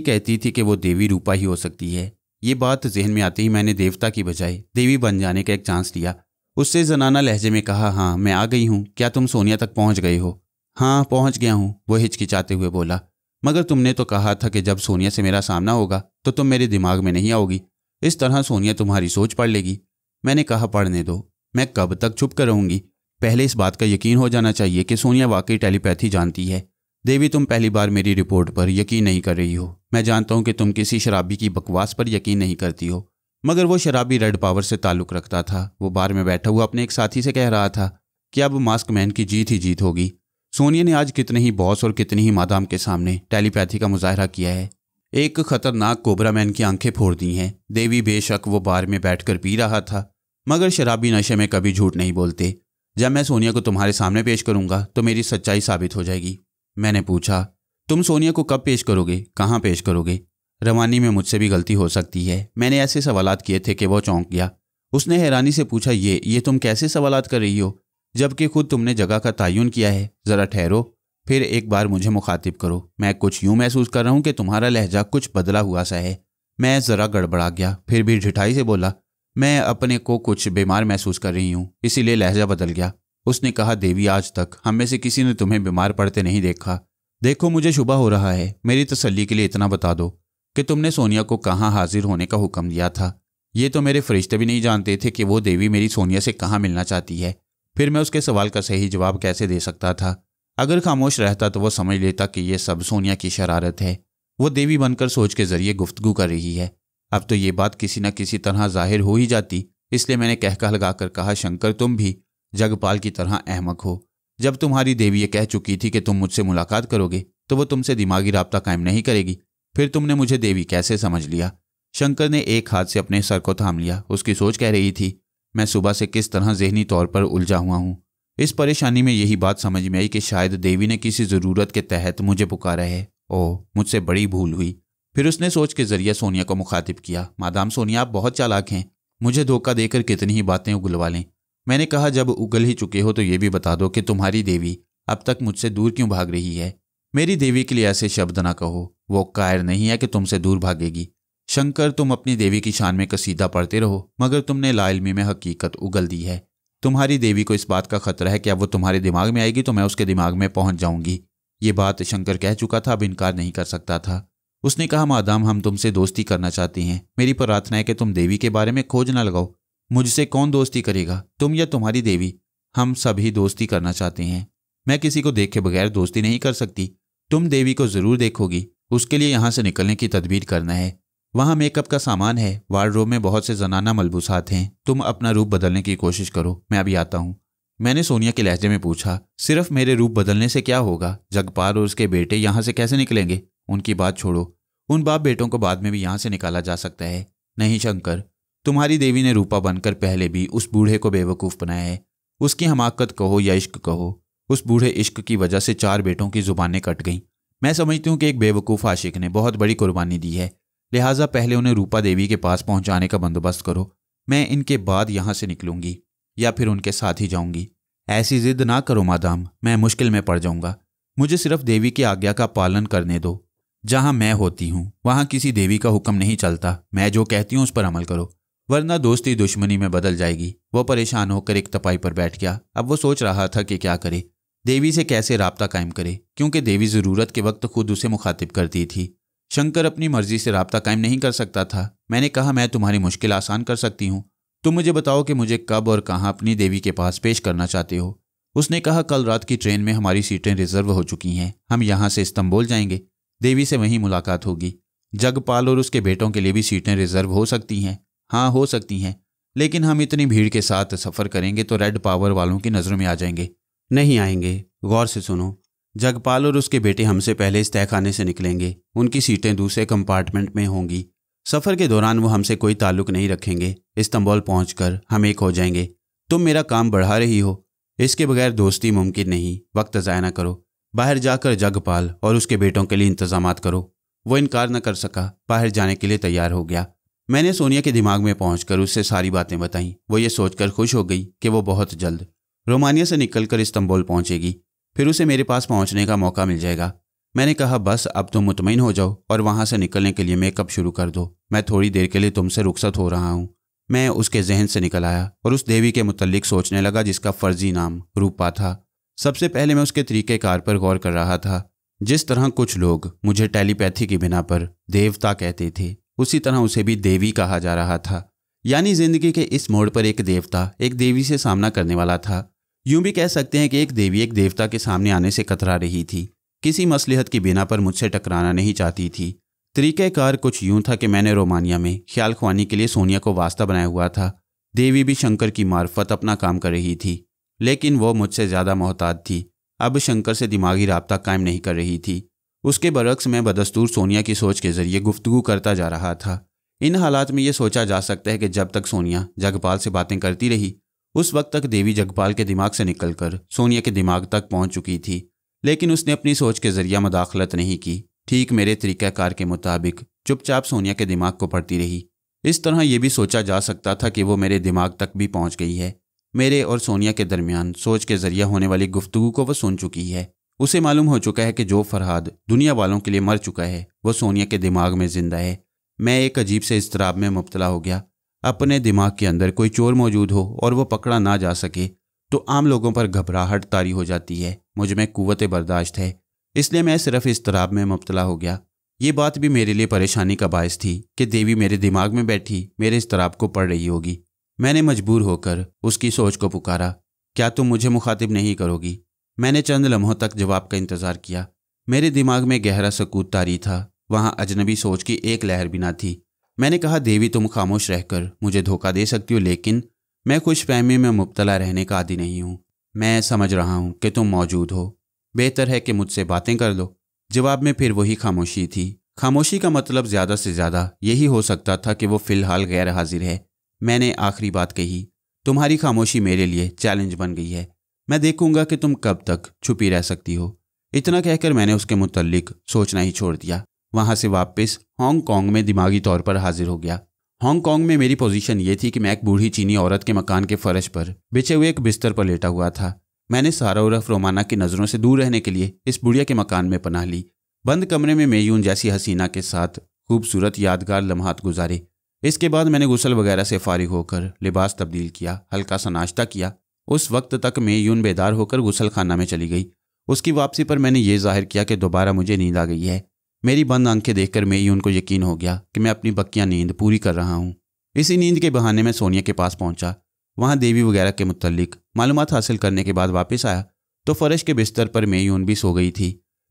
कहती थी कि वो देवी रूपा ही हो सकती है। ये बात जहन में आते ही मैंने देवता की बजाय देवी बन जाने का एक चांस लिया। उससे जनाना लहजे में कहा हाँ मैं आ गई हूँ। क्या तुम सोनिया तक पहुँच गए हो? हाँ पहुँच गया हूँ, वो हिचकिचाते हुए बोला। मगर तुमने तो कहा था कि जब सोनिया से मेरा सामना होगा तो तुम मेरे दिमाग में नहीं आओगी। इस तरह सोनिया तुम्हारी सोच पढ़ लेगी। मैंने कहा, पढ़ने दो। मैं कब तक छुप कर रहूँगी? पहले इस बात का यकीन हो जाना चाहिए कि सोनिया वाकई टेलीपैथी जानती है। देवी, तुम पहली बार मेरी रिपोर्ट पर यकीन नहीं कर रही हो। मैं जानता हूँ कि तुम किसी शराबी की बकवास पर यकीन नहीं करती हो। मगर वो शराबी रेड पावर से ताल्लुक रखता था। वो बार में बैठा हुआ अपने एक साथी से कह रहा था कि अब मास्क मैन की जीत ही जीत होगी। सोनिया ने आज कितने ही बॉस और कितनी ही मादाम के सामने टेलीपैथी का मुजाहरा किया है। एक खतरनाक कोबरा मैन की आँखें फोड़ दी हैं। देवी बेशक वो बार में बैठकर पी रहा था, मगर शराबी नशे में कभी झूठ नहीं बोलते। जब मैं सोनिया को तुम्हारे सामने पेश करूँगा तो मेरी सच्चाई साबित हो जाएगी। मैंने पूछा, तुम सोनिया को कब पेश करोगे? कहाँ पेश करोगे? रवानी में मुझसे भी गलती हो सकती है। मैंने ऐसे सवालात किए थे कि वह चौंक गया। उसने हैरानी से पूछा, ये ये तुम कैसे सवालात कर रही हो? जबकि खुद तुमने जगह का तयन किया है, ज़रा ठहरो, फिर एक बार मुझे मुखातिब करो। मैं कुछ यूँ महसूस कर रहा हूँ कि तुम्हारा लहजा कुछ बदला हुआ सा है। मैं ज़रा गड़बड़ा गया, फिर भी ढिठाई से बोला, मैं अपने को कुछ बीमार महसूस कर रही हूँ, इसीलिए लहजा बदल गया। उसने कहा, देवी, आज तक हम में से किसी ने तुम्हें बीमार पड़ते नहीं देखा। देखो, मुझे शुभ हो रहा है। मेरी तसल्ली के लिए इतना बता दो कि तुमने सोनिया को कहाँ हाजिर होने का हुक्म दिया था। ये तो मेरे फरिश्ते भी नहीं जानते थे कि वो देवी मेरी सोनिया से कहाँ मिलना चाहती है। फिर मैं उसके सवाल का सही जवाब कैसे दे सकता था? अगर खामोश रहता तो वो समझ लेता कि यह सब सोनिया की शरारत है। वो देवी बनकर सोच के ज़रिए गुफ्तगु कर रही है। अब तो ये बात किसी न किसी तरह ज़ाहिर हो ही जाती। इसलिए मैंने कहका लगाकर कहा, शंकर, तुम भी जगपाल की तरह अहमक हो। जब तुम्हारी देवी ये कह चुकी थी कि तुम मुझसे मुलाकात करोगे तो वो तुमसे दिमागी रबता कायम नहीं करेगी। फिर तुमने मुझे देवी कैसे समझ लिया? शंकर ने एक हाथ से अपने सर को थाम लिया। उसकी सोच कह रही थी, मैं सुबह से किस तरह जहनी तौर पर उलझा हुआ हूँ। इस परेशानी में यही बात समझ में आई कि शायद देवी ने किसी ज़रूरत के तहत मुझे पुकारा है। ओह, मुझसे बड़ी भूल हुई। फिर उसने सोच के ज़रिए सोनिया को मुखातिब किया, मादाम सोनिया, आप बहुत चालाक हैं। मुझे धोखा देकर कितनी ही बातें उगलवा लें। मैंने कहा, जब उगल ही चुके हो तो ये भी बता दो कि तुम्हारी देवी अब तक मुझसे दूर क्यों भाग रही है? मेरी देवी के लिए ऐसे शब्द ना कहो। वो कायर नहीं है कि तुमसे दूर भागेगी। शंकर, तुम अपनी देवी की शान में कसीदा पढ़ते रहो, मगर तुमने लाइलमी में हकीकत उगल दी है। तुम्हारी देवी को इस बात का खतरा है कि अब वो तुम्हारे दिमाग में आएगी तो मैं उसके दिमाग में पहुँच जाऊँगी। ये बात शंकर कह चुका था, अब इनकार नहीं कर सकता था। उसने कहा, मादाम, हम तुमसे दोस्ती करना चाहते हैं। मेरी प्रार्थना है कि तुम देवी के बारे में खोज ना लगाओ। मुझसे कौन दोस्ती करेगा, तुम या तुम्हारी देवी? हम सभी दोस्ती करना चाहते हैं। मैं किसी को देखे बगैर दोस्ती नहीं कर सकती। तुम देवी को ज़रूर देखोगी। उसके लिए यहाँ से निकलने की तदबीर करना है। वहाँ मेकअप का सामान है। वार्डरोब में बहुत से जनाना मलबूसात हैं। तुम अपना रूप बदलने की कोशिश करो। मैं अभी आता हूँ। मैंने सोनिया के लहजे में पूछा, सिर्फ़ मेरे रूप बदलने से क्या होगा? जगपाल और उसके बेटे यहाँ से कैसे निकलेंगे? उनकी बात छोड़ो। उन बाप बेटों को बाद में भी यहाँ से निकाला जा सकता है। नहीं, शंकर। तुम्हारी देवी ने रूपा बनकर पहले भी उस बूढ़े को बेवकूफ़ बनाया है। उसकी हमाकत कहो या इश्क कहो, उस बूढ़े इश्क की वजह से चार बेटों की जुबानें कट गईं। मैं समझती हूँ कि एक बेवकूफ़ आशिक ने बहुत बड़ी कुर्बानी दी है। लिहाजा पहले उन्हें रूपा देवी के पास पहुँचाने का बंदोबस्त करो। मैं इनके बाद यहाँ से निकलूँगी, या फिर उनके साथ ही जाऊँगी। ऐसी जिद ना करो, मादाम। मैं मुश्किल में पड़ जाऊँगा। मुझे सिर्फ़ देवी की आज्ञा का पालन करने दो। जहाँ मैं होती हूँ, वहाँ किसी देवी का हुक्म नहीं चलता। मैं जो कहती हूँ उस पर अमल करो। वरना दोस्ती दुश्मनी में बदल जाएगी। वो परेशान होकर एक तपाई पर बैठ गया। अब वो सोच रहा था कि क्या करे। देवी से कैसे रबता कायम करे? क्योंकि देवी ज़रूरत के वक्त खुद उसे मुखातिब करती थी। शंकर अपनी मर्ज़ी से रबता कायम नहीं कर सकता था। मैंने कहा, मैं तुम्हारी मुश्किल आसान कर सकती हूँ। तुम मुझे बताओ कि मुझे कब और कहाँ अपनी देवी के पास पेश करना चाहते हो? उसने कहा, कल रात की ट्रेन में हमारी सीटें रिज़र्व हो चुकी हैं। हम यहाँ से इस्तंबुल जाएँगे। देवी से वहीं मुलाकात होगी। जगपाल और उसके बेटों के लिए भी सीटें रिज़र्व हो सकती हैं। हाँ हो सकती हैं। लेकिन हम इतनी भीड़ के साथ सफ़र करेंगे तो रेड पावर वालों की नज़रों में आ जाएँगे। नहीं आएँगे। गौर से सुनो। जगपाल और उसके बेटे हमसे पहले इस तहखाने से निकलेंगे। उनकी सीटें दूसरे कंपार्टमेंट में होंगी। सफ़र के दौरान वो हमसे कोई ताल्लुक नहीं रखेंगे। इस्तंबुल पहुंचकर हम एक हो जाएँगे। तुम मेरा काम बढ़ा रही हो। इसके बगैर दोस्ती मुमकिन नहीं। वक्त ज़ाय ना करो। बाहर जाकर जगपाल और उसके बेटों के लिए इंतज़ाम करो। वो इनकार न कर सका। बाहर जाने के लिए तैयार हो गया। मैंने सोनिया के दिमाग में पहुंचकर उससे सारी बातें बताई। वो ये सोचकर खुश हो गई कि वो बहुत जल्द रोमानिया से निकलकर इस्तंबुल पहुंचेगी। फिर उसे मेरे पास पहुँचने का मौका मिल जाएगा। मैंने कहा, बस, अब तुम मुतमिन हो जाओ और वहाँ से निकलने के लिए मेकअप शुरू कर दो। मैं थोड़ी देर के लिए तुमसे रुखसत हो रहा हूँ। मैं उसके जहन से निकल आया और उस देवी के मुतलिक सोचने लगा जिसका फर्जी नाम रूपा था। सबसे पहले मैं उसके तरीक़ेकार पर गौर कर रहा था। जिस तरह कुछ लोग मुझे टेलीपैथी की बिना पर देवता कहते थे उसी तरह उसे भी देवी कहा जा रहा था। यानी ज़िंदगी के इस मोड़ पर एक देवता, एक देवी से सामना करने वाला था। यूँ भी कह सकते हैं कि एक देवी एक देवता के सामने आने से कतरा रही थी। किसी मसलहत की बिना पर मुझसे टकराना नहीं चाहती थी। तरीक़ाकार कुछ यूँ था कि मैंने रोमानिया में ख्याल खुआनी के लिए सोनिया को वास्ता बनाया हुआ था। देवी भी शंकर की मार्फत अपना काम कर रही थी। लेकिन वो मुझसे ज़्यादा मोहताज थी। अब शंकर से दिमागी रबता कायम नहीं कर रही थी। उसके बरक्स मैं बदस्तूर सोनिया की सोच के ज़रिए गुफ्तगु करता जा रहा था। इन हालात में ये सोचा जा सकता है कि जब तक सोनिया जगपाल से बातें करती रही, उस वक्त तक देवी जगपाल के दिमाग से निकलकर सोनिया के दिमाग तक पहुँच चुकी थी। लेकिन उसने अपनी सोच के ज़रिया मदाखलत नहीं की। ठीक मेरे तरीक़ाकार के मुताबिक चुपचाप सोनिया के दिमाग को पढ़ती रही। इस तरह यह भी सोचा जा सकता था कि वो मेरे दिमाग तक भी पहुँच गई है। मेरे और सोनिया के दरमियान सोच के ज़रिए होने वाली गुफ्तगु को वह सुन चुकी है। उसे मालूम हो चुका है कि जो फरहाद दुनिया वालों के लिए मर चुका है वो सोनिया के दिमाग में ज़िंदा है। मैं एक अजीब से इसतराब में मुबतला हो गया। अपने दिमाग के अंदर कोई चोर मौजूद हो और वह पकड़ा ना जा सके तो आम लोगों पर घबराहट तारी हो जाती है। मुझमें कुत बर्दाश्त है, इसलिए मैं सिर्फ़ इसतराब में मुबतला हो गया। ये बात भी मेरे लिए परेशानी का बायस थी कि देवी मेरे दिमाग में बैठी, मेरे इसतराब को पढ़ रही होगी। मैंने मजबूर होकर उसकी सोच को पुकारा, क्या तुम मुझे मुखातिब नहीं करोगी? मैंने चंद लम्हों तक जवाब का इंतज़ार किया। मेरे दिमाग में गहरा सकूत तारी था। वहाँ अजनबी सोच की एक लहर भी ना थी। मैंने कहा, देवी, तुम खामोश रहकर मुझे धोखा दे सकती हो, लेकिन मैं खुश फहमी में मुबतला रहने का आदि नहीं हूँ। मैं समझ रहा हूँ कि तुम मौजूद हो। बेहतर है कि मुझसे बातें कर लो। जवाब में फिर वही खामोशी थी। खामोशी का मतलब ज़्यादा से ज़्यादा यही हो सकता था कि वो फ़िलहाल गैर हाजिर है। मैंने आखिरी बात कही, तुम्हारी खामोशी मेरे लिए चैलेंज बन गई है। मैं देखूँगा कि तुम कब तक छुपी रह सकती हो। इतना कहकर मैंने उसके मुतलिक सोचना ही छोड़ दिया। वहाँ से वापस हांगकांग में दिमागी तौर पर हाजिर हो गया। हांगकांग में मेरी पोजीशन ये थी कि मैं एक बूढ़ी चीनी औरत के मकान के फर्श पर बिछे हुए एक बिस्तर पर लेटा हुआ था। मैंने सारा उरफ रोमाना की नज़रों से दूर रहने के लिए इस बुढ़िया के मकान में पनाह ली। बंद कमरे में मेयून जैसी हसीना के साथ खूबसूरत यादगार लम्हात गुजारे। इसके बाद मैंने गुसल वगैरह से फारिग होकर लिबास तब्दील किया, हल्का सा नाश्ता किया। उस वक्त तक मेयून बेदार होकर गुसल खाना में चली गई। उसकी वापसी पर मैंने ये ज़ाहिर किया कि दोबारा मुझे नींद आ गई है। मेरी बंद आँखें देखकर मेयून को यकीन हो गया कि मैं अपनी बक्कियाँ नींद पूरी कर रहा हूँ। इसी नींद के बहाने मैं सोनिया के पास पहुँचा। वहाँ देवी वगैरह के मुतलिक मालूम हासिल करने के बाद वापस आया तो फर्श के बिस्तर पर मेयून भी सो गई थी।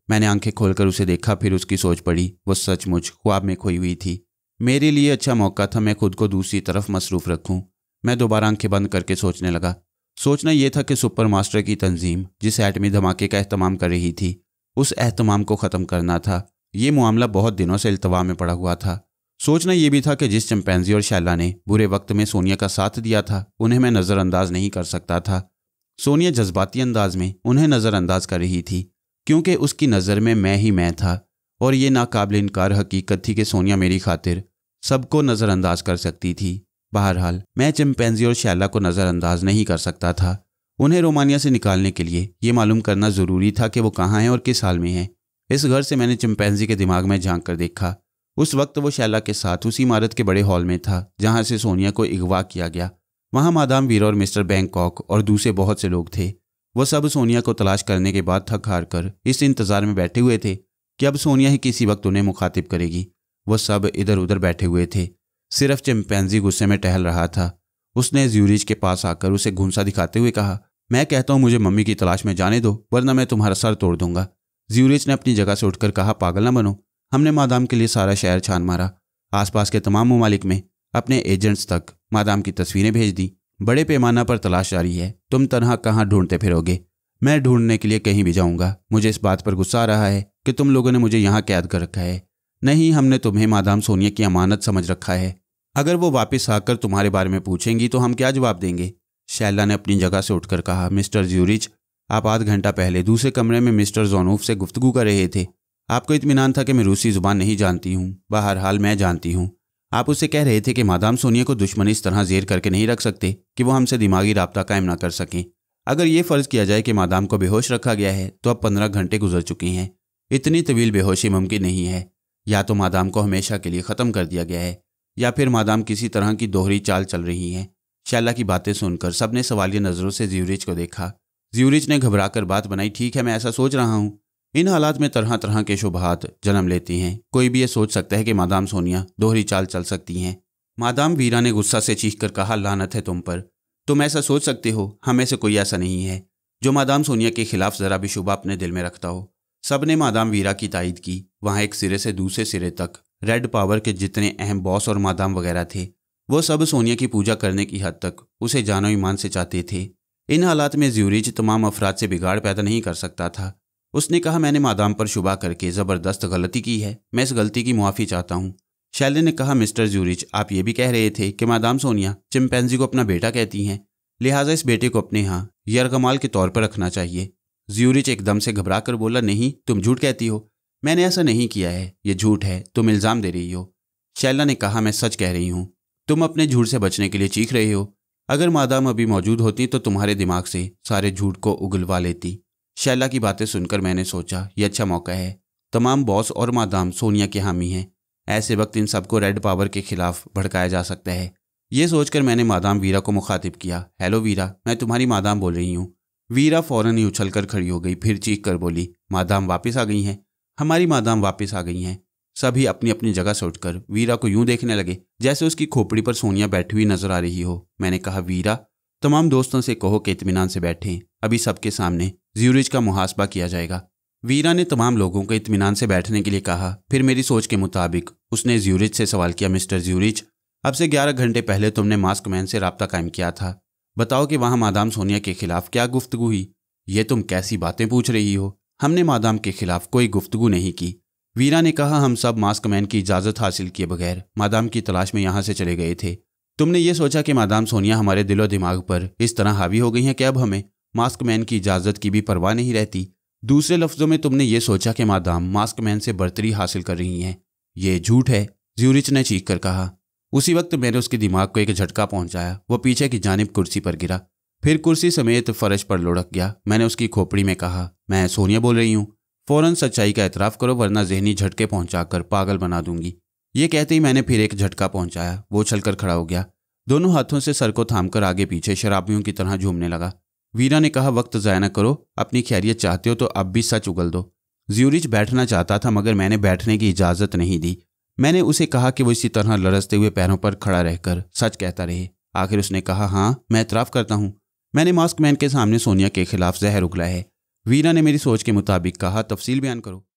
मैंने आँखें खोलकर उसे देखा, फिर उसकी सोच पड़ी। वो सचमुच ख्वाब में खोई हुई थी। मेरे लिए अच्छा मौका था, मैं खुद को दूसरी तरफ़ मसरूफ रखूँ। मैं दोबारा आँखें बंद करके सोचने लगा सोचना यह था कि सुपर मास्टर की तंजीम, जिस एटमी धमाके का अहतमाम कर रही थी, उस अहतमाम को ख़त्म करना था। ये मामला बहुत दिनों से अल्तवा में पड़ा हुआ था। सोचना यह भी था कि जिस चंपैनजी और शैला ने बुरे वक्त में सोनिया का साथ दिया था, उन्हें मैं नज़रअंदाज नहीं कर सकता था। सोनिया जज्बाती अंदाज में उन्हें नज़रअंदाज कर रही थी, क्योंकि उसकी नज़र में मैं ही मैं था, और ये नाकाबिल इनकार हकीकत थी कि सोनिया मेरी खातिर सबको नज़रअंदाज कर सकती थी। बहरहाल, मैं चिंपैंजी और शैला को नज़रअंदाज नहीं कर सकता था। उन्हें रोमानिया से निकालने के लिए ये मालूम करना ज़रूरी था कि वो कहाँ हैं और किस हाल में हैं। इस घर से मैंने चिंपैंजी के दिमाग में झाँक कर देखा। उस वक्त वो शैला के साथ उसी इमारत के बड़े हॉल में था, जहाँ से सोनिया को अगवा किया गया। वहाँ मादाम वीर और मिस्टर बैंकॉक और दूसरे बहुत से लोग थे। वो सब सोनिया को तलाश करने के बाद थक हार कर इस इंतज़ार में बैठे हुए थे कि अब सोनिया ही किसी वक्त उन्हें मुखातिब करेगी। वो सब इधर उधर बैठे हुए थे। सिर्फ़ चिंपैंजी गुस्से में टहल रहा था। उसने ज्यूरिज के पास आकर उसे घुंसा दिखाते हुए कहा, मैं कहता हूँ, मुझे मम्मी की तलाश में जाने दो, वरना मैं तुम्हारा सर तोड़ दूँगा। ज्यूरिज ने अपनी जगह से उठकर कहा, पागल ना बनो। हमने मादाम के लिए सारा शहर छान मारा, आसपास के तमाम ममालिक में, अपने एजेंट्स तक मादाम की तस्वीरें भेज दी। बड़े पैमाना पर तलाश जारी है, तुम तनहा कहाँ ढूंढते फिरोगे? मैं ढूँढने के लिए कहीं भी जाऊँगा। मुझे इस बात पर गुस्सा आ रहा है कि तुम लोगों ने मुझे यहाँ कैद कर रखा है। नहीं, हमने तुम्हें, मादाम सोनिया, की अमानत समझ रखा है। अगर वो वापस आकर तुम्हारे बारे में पूछेंगी तो हम क्या जवाब देंगे? शैला ने अपनी जगह से उठकर कहा, मिस्टर ज्यूरिच, आप आध घंटा पहले दूसरे कमरे में मिस्टर जोनूफ से गुफ्तगू कर रहे थे। आपको इतमान था कि मैं रूसी ज़ुबान नहीं जानती हूँ। बहरहाल, मैं जानती हूँ। आप उससे कह रहे थे कि मादाम सोनिया को दुश्मनी इस तरह जेर करके नहीं रख सकते कि वो हमसे दिमागी रबता कायम ना कर सकें। अगर ये फ़र्ज़ किया जाए कि मादाम को बेहोश रखा गया है तो अब पंद्रह घंटे गुजर चुके हैं। इतनी तवील बेहोशी मुमकिन नहीं है। या तो मादाम को हमेशा के लिए ख़त्म कर दिया गया है, या फिर मादाम किसी तरह की दोहरी चाल चल रही हैं। शैला की बातें सुनकर सबने सवालिया नज़रों से ज्यूरिच को देखा। ज्यूरिच ने घबरा कर बात बनाई, ठीक है, मैं ऐसा सोच रहा हूँ। इन हालात में तरह तरह के शुभात जन्म लेती हैं। कोई भी ये सोच सकता है कि मादाम सोनिया दोहरी चाल चल सकती हैं। मादाम वीरा ने गुस्सा से चीख कर कहा, लानत है तुम पर। तुम ऐसा सोच सकते हो, हमें से कोई ऐसा नहीं है। जो मादाम सोनिया के खिलाफ ज़रा भी शुभ अपने दिल में रखता हो। सबने मादाम वीरा की तायद की। वहाँ एक सिरे से दूसरे सिरे तक रेड पावर के जितने अहम बॉस और मादाम वगैरह थे, वो सब सोनिया की पूजा करने की हद तक उसे जानो ईमान से चाहते थे। इन हालात में ज्यूरिज तमाम अफराद से बिगाड़ पैदा नहीं कर सकता था। उसने कहा, मैंने मादाम पर शुबा करके ज़बरदस्त गलती की है। मैं इस गलती की मुआफ़ी चाहता हूँ। शैले ने कहा, मिस्टर ज्यूरिच आप ये भी कह रहे थे कि मादाम सोनिया चिंपैंजी को अपना बेटा कहती हैं। लिहाजा इस बेटे को अपने यहाँ यरगमाल के तौर पर रखना चाहिए। ज्यूरिच एकदम से घबरा कर बोला, नहीं, तुम झूठ कहती हो। मैंने ऐसा नहीं किया है, ये झूठ है, तुम इल्ज़ाम दे रही हो। शैला ने कहा, मैं सच कह रही हूँ। तुम अपने झूठ से बचने के लिए चीख रहे हो। अगर मादाम अभी मौजूद होती तो तुम्हारे दिमाग से सारे झूठ को उगलवा लेती। शैला की बातें सुनकर मैंने सोचा यह अच्छा मौका है। तमाम बॉस और मादाम सोनिया के हामी हैं। ऐसे वक्त इन सबको रेड पावर के खिलाफ भड़काया जा सकता है। ये सोचकर मैंने मादाम वीरा को मुखातिब किया, हेलो वीरा, मैं तुम्हारी मादाम बोल रही हूँ। वीरा फ़ौरन ही उछल कर खड़ी हो गई, फिर चीख कर बोली, मादाम वापस आ गई हैं? हमारी मादाम वापस आ गई हैं। सभी अपनी अपनी जगह से उठकर वीरा को यूँ देखने लगे, जैसे उसकी खोपड़ी पर सोनिया बैठी हुई नज़र आ रही हो। मैंने कहा, वीरा, तमाम दोस्तों से कहो कि इतमान से बैठें। अभी सबके सामने ज्यूरिज का मुहासबा किया जाएगा। वीरा ने तमाम लोगों को इतमान से बैठने के लिए कहा। फिर मेरी सोच के मुताबिक उसने ज्यूरिज से सवाल किया, मिस्टर ज्यूरिज अब से ग्यारह घंटे पहले तुमने मास्क मैन से रबता कायम किया था। बताओ कि वहाँ मादाम सोनिया के खिलाफ क्या गुफ्तु हुई? ये तुम कैसी बातें पूछ रही हो? हमने मादाम के खिलाफ कोई गुफ्तगु नहीं की। वीरा ने कहा, हम सब मास्क मैन की इजाज़त हासिल किए बगैर मादाम की तलाश में यहाँ से चले गए थे। तुमने ये सोचा कि मादाम सोनिया हमारे दिलो दिमाग पर इस तरह हावी हो गई हैं कि अब हमें मास्क मैन की इजाज़त की भी परवाह नहीं रहती? दूसरे लफ्ज़ों में तुमने ये सोचा कि मादाम मास्क मैन से बर्तरी हासिल कर रही हैं। ये झूठ है, ज्यूरिच ने चीख कर कहा। उसी वक्त मैंने उसके दिमाग को एक झटका पहुँचाया। वो पीछे की जानब कुर्सी पर गिरा। फिर कुर्सी समेत फर्श पर लुढ़क गया। मैंने उसकी खोपड़ी में कहा, मैं सोनिया बोल रही हूँ। फ़ौरन सच्चाई का एतराफ़ करो, वरना जहनी झटके पहुंचाकर पागल बना दूँगी। ये कहते ही मैंने फिर एक झटका पहुँचाया। वो चलकर खड़ा हो गया। दोनों हाथों से सर को थामकर आगे पीछे शराबियों की तरह झूमने लगा। वीरा ने कहा, वक्त ज़ाया न करो। अपनी खैरियत चाहते हो तो अब भी सच उगल दो। ज्यूरिच बैठना चाहता था, मगर मैंने बैठने की इजाज़त नहीं दी। मैंने उसे कहा कि वो इसी तरह लड़सते हुए पैरों पर खड़ा रहकर सच कहता रहे। आखिर उसने कहा हाँ मैं इतराफ़ करता हूँ। मैंने मास्क मैन के सामने सोनिया के खिलाफ जहर उगला है। वीरा ने मेरी सोच के मुताबिक कहा, तफसील बयान करो।